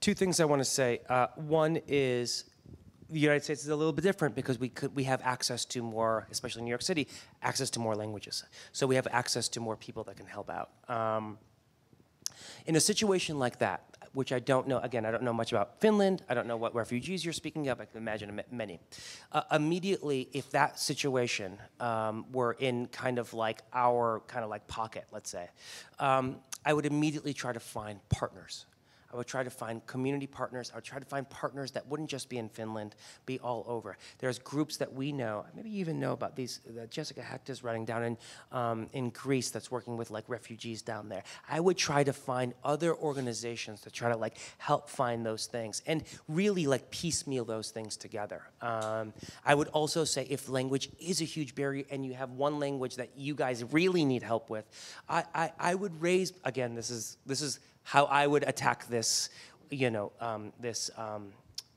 two things I want to say. Uh, one is the United States is a little bit different because we could we have access to more, especially in New York City, access to more languages. So we have access to more people that can help out. Um, in a situation like that, which I don't know, again, I don't know much about Finland. I don't know what refugees you're speaking of. I can imagine many. Uh, immediately, if that situation um, were in kind of like our kind of like pocket, let's say, um, I would immediately try to find partners. I would try to find community partners. I would try to find partners that wouldn't just be in Finland, be all over. There's groups that we know, maybe you even know about these, that Jessica Hecht is running down in, um, in Greece that's working with like refugees down there. I would try to find other organizations to try to like help find those things and really like piecemeal those things together. Um, I would also say if language is a huge barrier and you have one language that you guys really need help with, I, I, I would raise, again, this is, this is how I would attack this, you know, um, this um,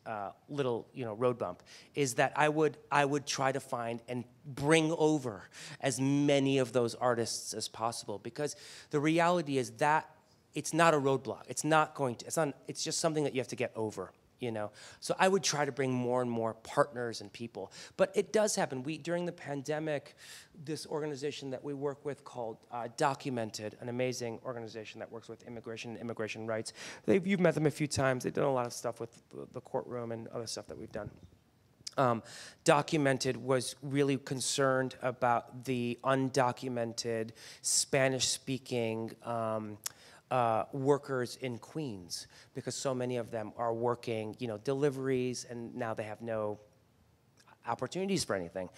uh, little, you know, road bump, is that I would, I would try to find and bring over as many of those artists as possible because the reality is that it's not a roadblock. It's not going to, it's not, it's just something that you have to get over you know? So i would try to bring more and more partners and people. But it does happen. We during the pandemic this organization that we work with called uh, documented an amazing organization that works with immigration and immigration rights They've, you've met them a few times. They've done a lot of stuff with the courtroom and other stuff that we've done. Um, documented was really concerned about the undocumented spanish speaking um, uh, workers in Queens because so many of them are working, you know, deliveries, and now they have no opportunities for anything.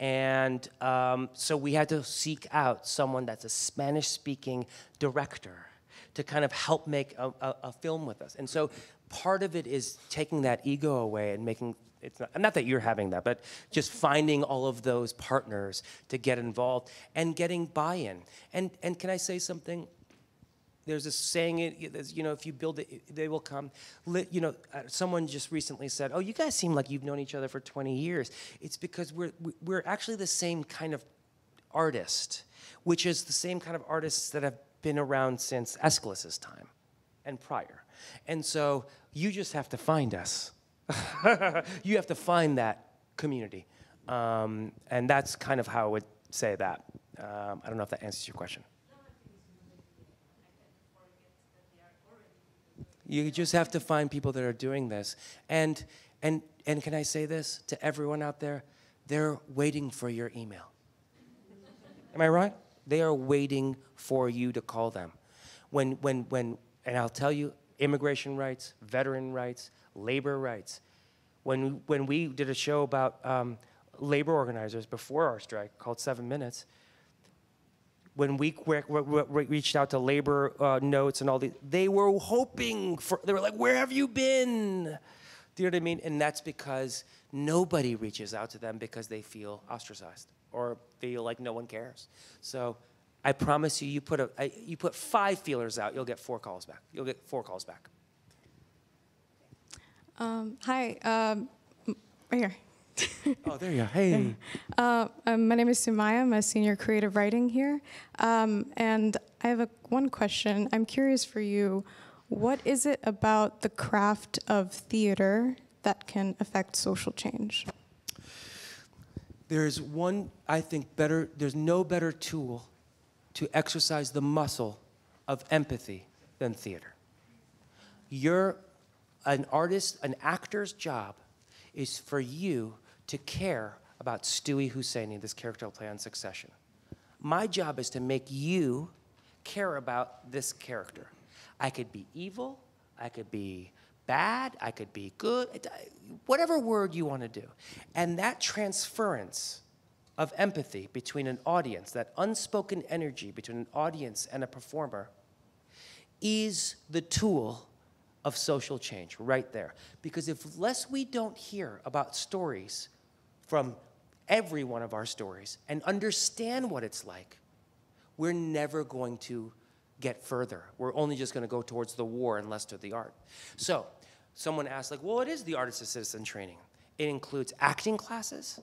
And um, so we had to seek out someone that's a Spanish-speaking director to kind of help make a, a, a, film with us. And so part of it is taking that ego away and making it's not, not that you're having that, but just finding all of those partners to get involved and getting buy-in. And and can I say something? There's a saying, it you know, if you build it, they will come. You know, uh, someone just recently said, "Oh, you guys seem like you've known each other for 20 years." It's because we're we're actually the same kind of artist, which is the same kind of artists that have been around since Aeschylus's time and prior. And so you just have to find us. you have to find that community, um, and that's kind of how I would say that. Um, I don't know if that answers your question. You just have to find people that are doing this. And, and, and can I say this to everyone out there? They're waiting for your email. Am I right? They are waiting for you to call them. When, when, when, and I'll tell you, immigration rights, veteran rights, labor rights. When, when we did a show about um, labor organizers before our strike called Seven Minutes, when we reached out to labor uh, notes and all these, they were hoping for, they were like, where have you been? Do you know what I mean? And that's because nobody reaches out to them because they feel ostracized or feel like no one cares. So I promise you, you put, a, you put five feelers out, you'll get four calls back. You'll get four calls back. Um, hi, um, right here. oh, there you are. Hey. Uh, um, my name is Sumaya. I'm a senior creative writing here. Um, and I have a, one question. I'm curious for you. What is it about the craft of theater that can affect social change? There's one, I think, better, there's no better tool to exercise the muscle of empathy than theater. You're an artist, an actor's job is for you to care about Stewy Hosseini, this character I'll play on Succession. My job is to make you care about this character. I could be evil, I could be bad, I could be good, whatever word you want to do. And that transference of empathy between an audience, that unspoken energy between an audience and a performer, is the tool of social change right there. Because if less we don't hear about stories from every one of our stories and understand what it's like, we're never going to get further. We're only just going to go towards the war and less to the art. So, someone asked, like, well, what is the Artist Citizen training? It includes acting classes,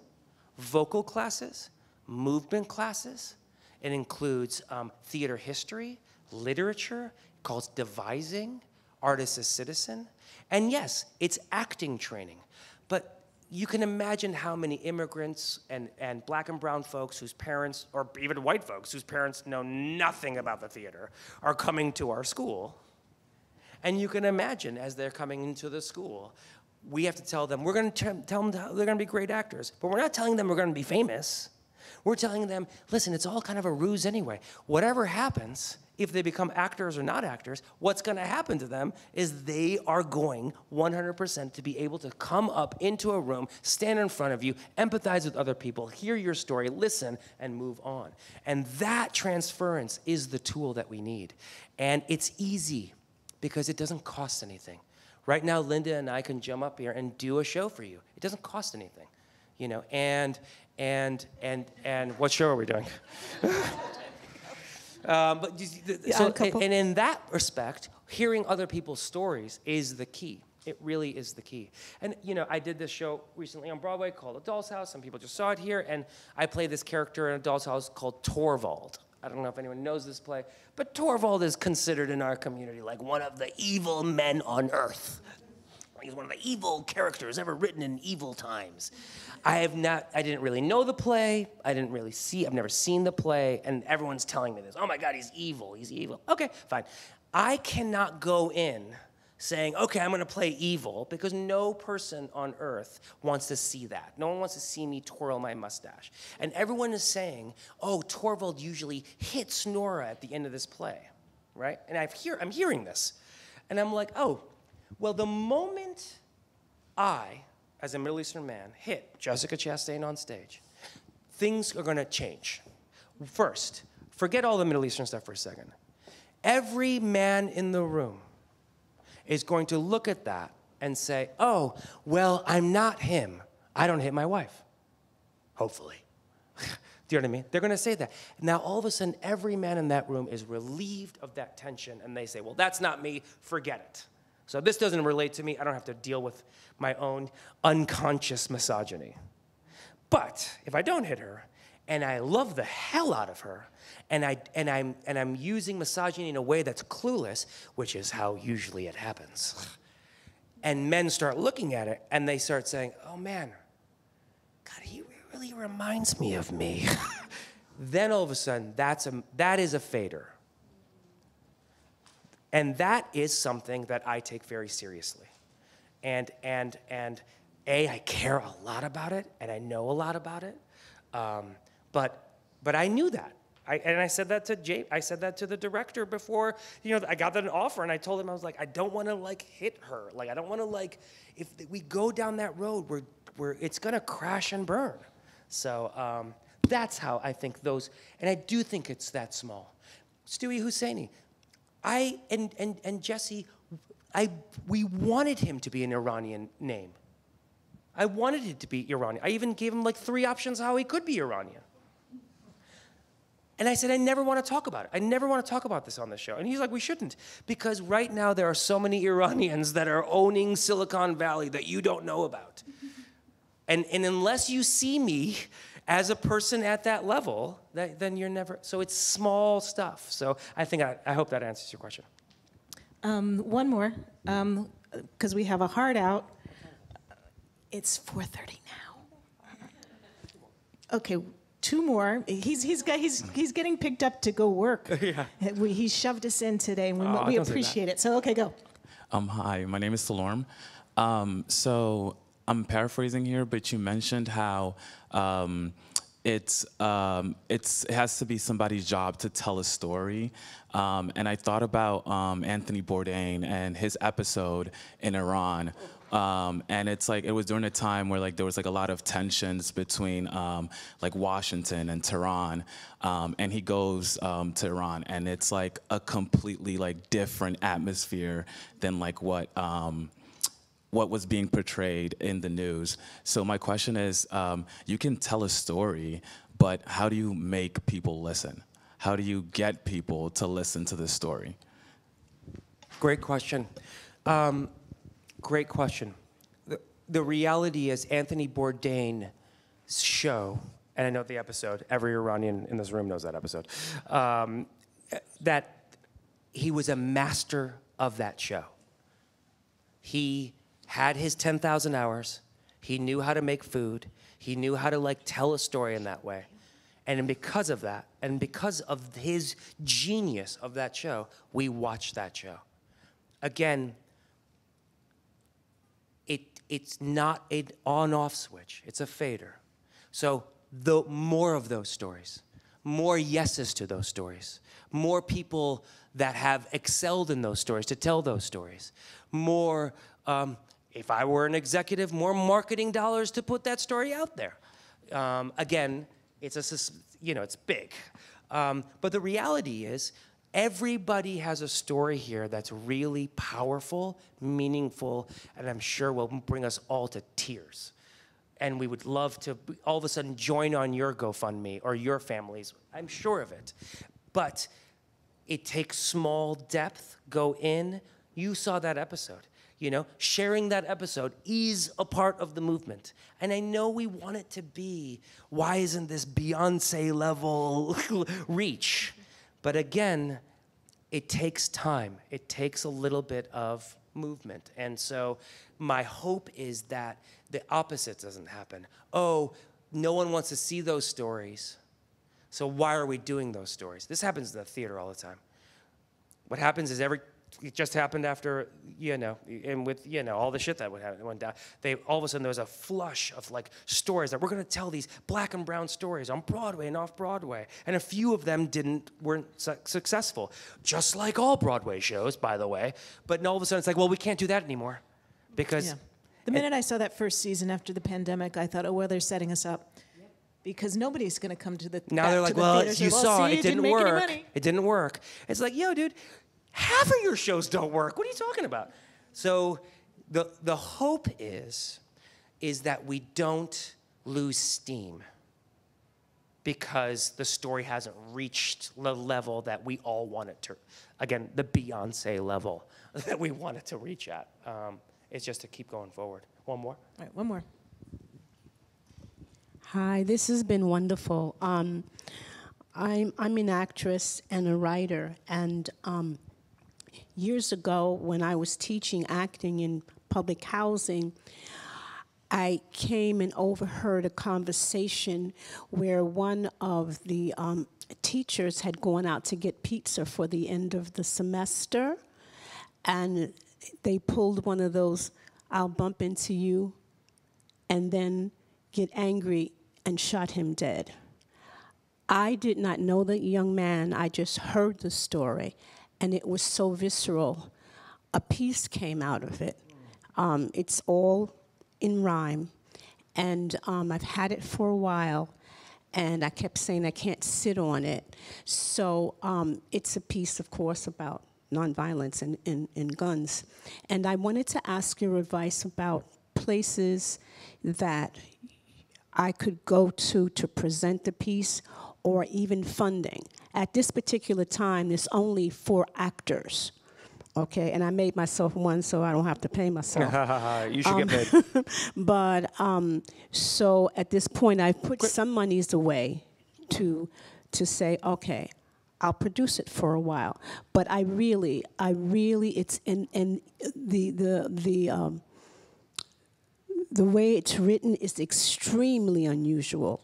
vocal classes, movement classes. It includes um, theater history, literature, it calls devising, artist as citizen. And yes, it's acting training. But you can imagine how many immigrants and, and black and brown folks whose parents, or even white folks whose parents know nothing about the theater, are coming to our school. And you can imagine as they're coming into the school, we have to tell them, we're to tell them they're going to be great actors, but we're not telling them we're going to be famous. We're telling them, listen, it's all kind of a ruse anyway. Whatever happens, if they become actors or not actors, what's going to happen to them is they are going 100% to be able to come up into a room, stand in front of you, empathize with other people, hear your story, listen, and move on. And that transference is the tool that we need. And it's easy because it doesn't cost anything. Right now, Linda and I can jump up here and do a show for you. It doesn't cost anything, you know. And and and and what show are we doing? um, but you the- Yeah, so and in that respect, hearing other people's stories is the key. It really is the key. And you know, I did this show recently on Broadway called A Doll's House. Some people just saw it here, and I play this character in A Doll's House called Torvald. I don't know if anyone knows this play, but Torvald is considered in our community like one of the evil men on earth. He's one of the evil characters ever written in evil times. I have not, I didn't really know the play. I didn't really see, I've never seen the play, and everyone's telling me this. Oh my God, he's evil, he's evil. Okay, fine. I cannot go in saying, okay, I'm gonna play evil, because no person on earth wants to see that. No one wants to see me twirl my mustache. And everyone is saying, oh, Torvald usually hits Nora at the end of this play, right? And I've hear, I'm hearing this. And I'm like, oh, well, the moment I, as a Middle Eastern man, hit Jessica Chastain on stage, things are gonna change. First, forget all the Middle Eastern stuff for a second. Every man in the room is going to look at that and say, oh, well, I'm not him. I don't hit my wife. Hopefully. Do you know what I mean? They're going to say that. Now, all of a sudden, every man in that room is relieved of that tension, and they say, Well, that's not me, forget it. So, this doesn't relate to me. I don't have to deal with my own unconscious misogyny. But if I don't hit her, and I love the hell out of her, and, I, and, I'm, and I'm using misogyny in a way that's clueless, which is how usually it happens, and men start looking at it and they start saying, Oh man, God, he really reminds me of me. then all of a sudden, that's a, that is a fader. And that is something that I take very seriously. And, and, and A, I care a lot about it, and I know a lot about it. Um, but, but I knew that. I, and I said that to Jay, I said that to the director before, you know, I got that offer and I told him, I was like, I don't want to like hit her. Like, I don't want to like, if we go down that road, we're, we're, it's going to crash and burn. So um, that's how I think those, and I do think it's that small. Stewy Hosseini, I, and, and, and Jesse, I, we wanted him to be an Iranian name. I wanted it to be Iranian. I even gave him like three options how he could be Iranian. And I said, I never want to talk about it. I never want to talk about this on the show. And he's like, we shouldn't. Because right now there are so many Iranians that are owning Silicon Valley that you don't know about. And, and unless you see me as a person at that level, that, then you're never, so it's small stuff. So I think, I, I hope that answers your question. Um, one more, because we have a hard out. It's 4:30 now. Okay, two more. He's he's got he's he's getting picked up to go work. yeah. We, he shoved us in today, and we, Aw, we don't say that. appreciate it. So okay, go. Um, hi, my name is Salorm. Um, so I'm paraphrasing here, but you mentioned how um, it's um, it's it has to be somebody's job to tell a story, um, and I thought about um, Anthony Bourdain and his episode in Iran. Um, and it's like it was during a time where like there was like a lot of tensions between um, like Washington and Tehran, um, and he goes um, to Iran, and it's like a completely like different atmosphere than like what um, what was being portrayed in the news. So my question is, um, you can tell a story, but how do you make people listen? How do you get people to listen to this story? Great question. Um, great question. The, the reality is, Anthony Bourdain's show, and I know the episode, every Iranian in this room knows that episode, um, that he was a master of that show. He had his 10,000 hours. He knew how to make food. He knew how to like tell a story in that way. And because of that, and because of his genius of that show, we watched that show. Again, it, it's not an on off switch, it's a fader. So, the more of those stories, more yeses to those stories, more people that have excelled in those stories to tell those stories, more, um, if I were an executive, more marketing dollars to put that story out there. Um, again, it's a, you know, it's big. Um, but the reality is, everybody has a story here that's really powerful, meaningful, and I'm sure will bring us all to tears. And we would love to all of a sudden join on your GoFundMe or your families. I'm sure of it. But it takes small depth, go in. You saw that episode. You know, sharing that episode is a part of the movement. And I know we want it to be, why isn't this Beyonce level reach? But again, it takes time. It takes a little bit of movement. And so my hope is that the opposite doesn't happen. Oh, no one wants to see those stories. So why are we doing those stories? This happens in the theater all the time. What happens is every it just happened after you know and with you know all the shit that would happen, went down. They all of a sudden there was a flush of like stories that we're going to tell these black and brown stories on broadway and off broadway. And a few of them didn't weren't su- successful. Just like all broadway shows by the way. But now all of a sudden it's like well we can't do that anymore. Because Yeah. The minute I saw that first season after the pandemic, I thought, oh, well, they're setting us up. Because nobody's going to come to the now they're like the well you saw see, it didn't any work. money." it didn't work. It's like yo dude half of your shows don't work. What are you talking about? So the the hope is is that we don't lose steam because the story hasn't reached the level that we all want it to again the beyonce level that we want it to reach at. Um, it's just to keep going forward. One more? All right, one more. Hi, this has been wonderful. Um, I'm, I'm an actress and a writer, and um, years ago, when I was teaching acting in public housing, I came and overheard a conversation where one of the um, teachers had gone out to get pizza for the end of the semester, and they pulled one of those I'll bump into you and then get angry and shot him dead. I did not know the young man, I just heard the story, and it was so visceral. A piece came out of it. Um, it's all in rhyme, and um, I've had it for a while, and I kept saying I can't sit on it. So um, it's a piece, of course, about nonviolence and, and, and guns. And I wanted to ask your advice about places that I could go to to present the piece or even funding. At this particular time, there's only four actors. Okay, and I made myself one so I don't have to pay myself. you should get paid but um, so at this point, I've put some monies away to to say, okay, I'll produce it for a while. But I really, I really, it's in in the the the. Um, the way it's written is extremely unusual,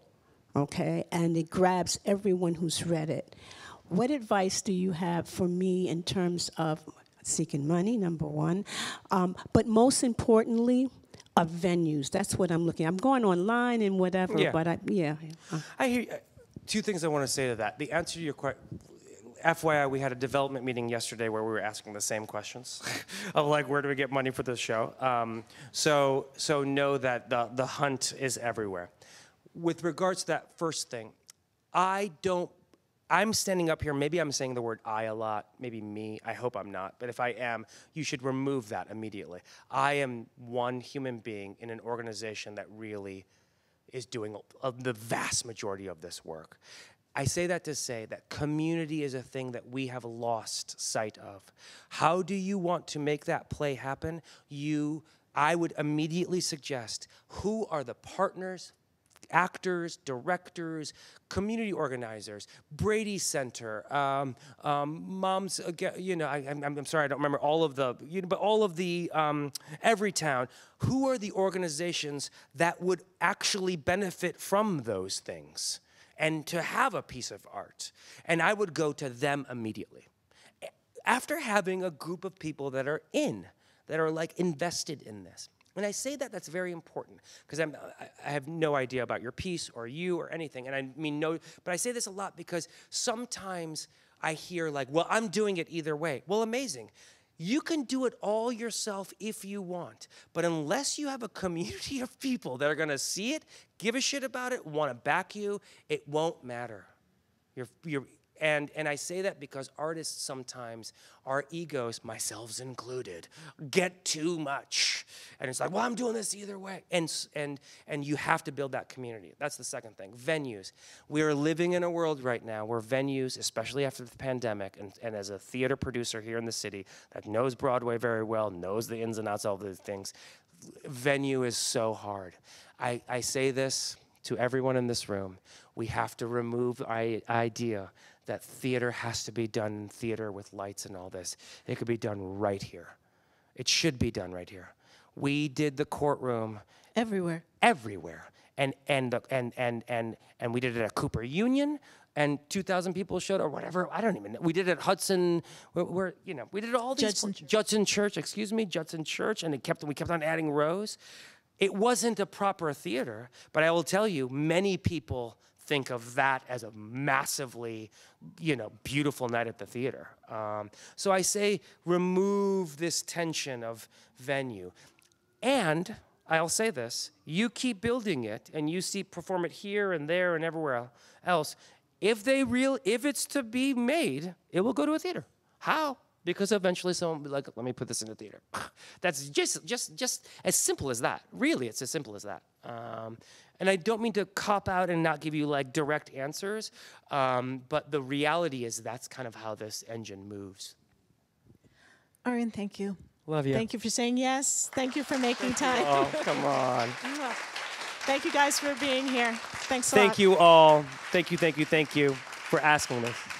okay? And it grabs everyone who's read it. What advice do you have for me in terms of seeking money, number one, um, but most importantly, of venues? That's what I'm looking. I'm going online and whatever, Yeah. but I, yeah. uh, I hear uh, two things I want to say to that. The answer to your question, FYI, we had a development meeting yesterday where we were asking the same questions of like, where do we get money for this show? Um, so, so know that the, the hunt is everywhere. With regards to that first thing, I don't. I'm standing up here. Maybe I'm saying the word I a lot. Maybe me. I hope I'm not. But if I am, you should remove that immediately. I am one human being in an organization that really is doing a, the vast majority of this work. I say that to say that community is a thing that we have lost sight of. How do you want to make that play happen? You, I would immediately suggest who are the partners, actors, directors, community organizers, Brady Center, um, um, moms. You know, I, am I'm sorry, I don't remember all of the, you know, but all of the um, Everytown. Who are the organizations that would actually benefit from those things? And to have a piece of art, and I would go to them immediately. After having a group of people that are in, that are like invested in this, When I say that, that's very important because I have no idea about your piece or you or anything. And I mean, no, but I say this a lot because sometimes I hear, like, well, I'm doing it either way. Well, amazing. You can do it all yourself if you want, but unless you have a community of people that are gonna see it, give a shit about it, wanna back you, it won't matter. You're, you're, and, and I say that because artists sometimes, our egos, myself included, get too much. And it's like, well, I'm doing this either way. And, and, and you have to build that community. That's the second thing. Venues. We are living in a world right now where venues, especially after the pandemic, and, and as a theater producer here in the city that knows Broadway very well, knows the ins and outs of all these things, venue is so hard. I, I say this to everyone in this room. We have to remove the idea that theater has to be done in theater with lights and all this. It could be done right here. It should be done right here. We did the courtroom Everywhere. everywhere. And and the, and and and and we did it at Cooper Union, and 2,000 people showed, or whatever. I don't even know. We did it at Hudson, where, where you know we did all these Judson pla- Judson Church, excuse me, Judson Church, and it kept we kept on adding rows. It wasn't a proper theater, but I will tell you, many people think of that as a massively, you know, beautiful night at the theater. Um, so I say remove this tension of venue. And I'll say this you keep building it and you see perform it here and there and everywhere else. If they real if it's to be made, it will go to a theater. How? Because eventually someone will be like, let me put this in the theater. That's just just just as simple as that. Really, it's as simple as that. Um, and I don't mean to cop out and not give you like direct answers, um, but the reality is that's kind of how this engine moves. Arian, thank you. Love you. Thank you for saying yes. Thank you for making time. Oh, come on. Thank you guys for being here. Thana lot. Thank you all. Thank you, thank you, thank you for asking this.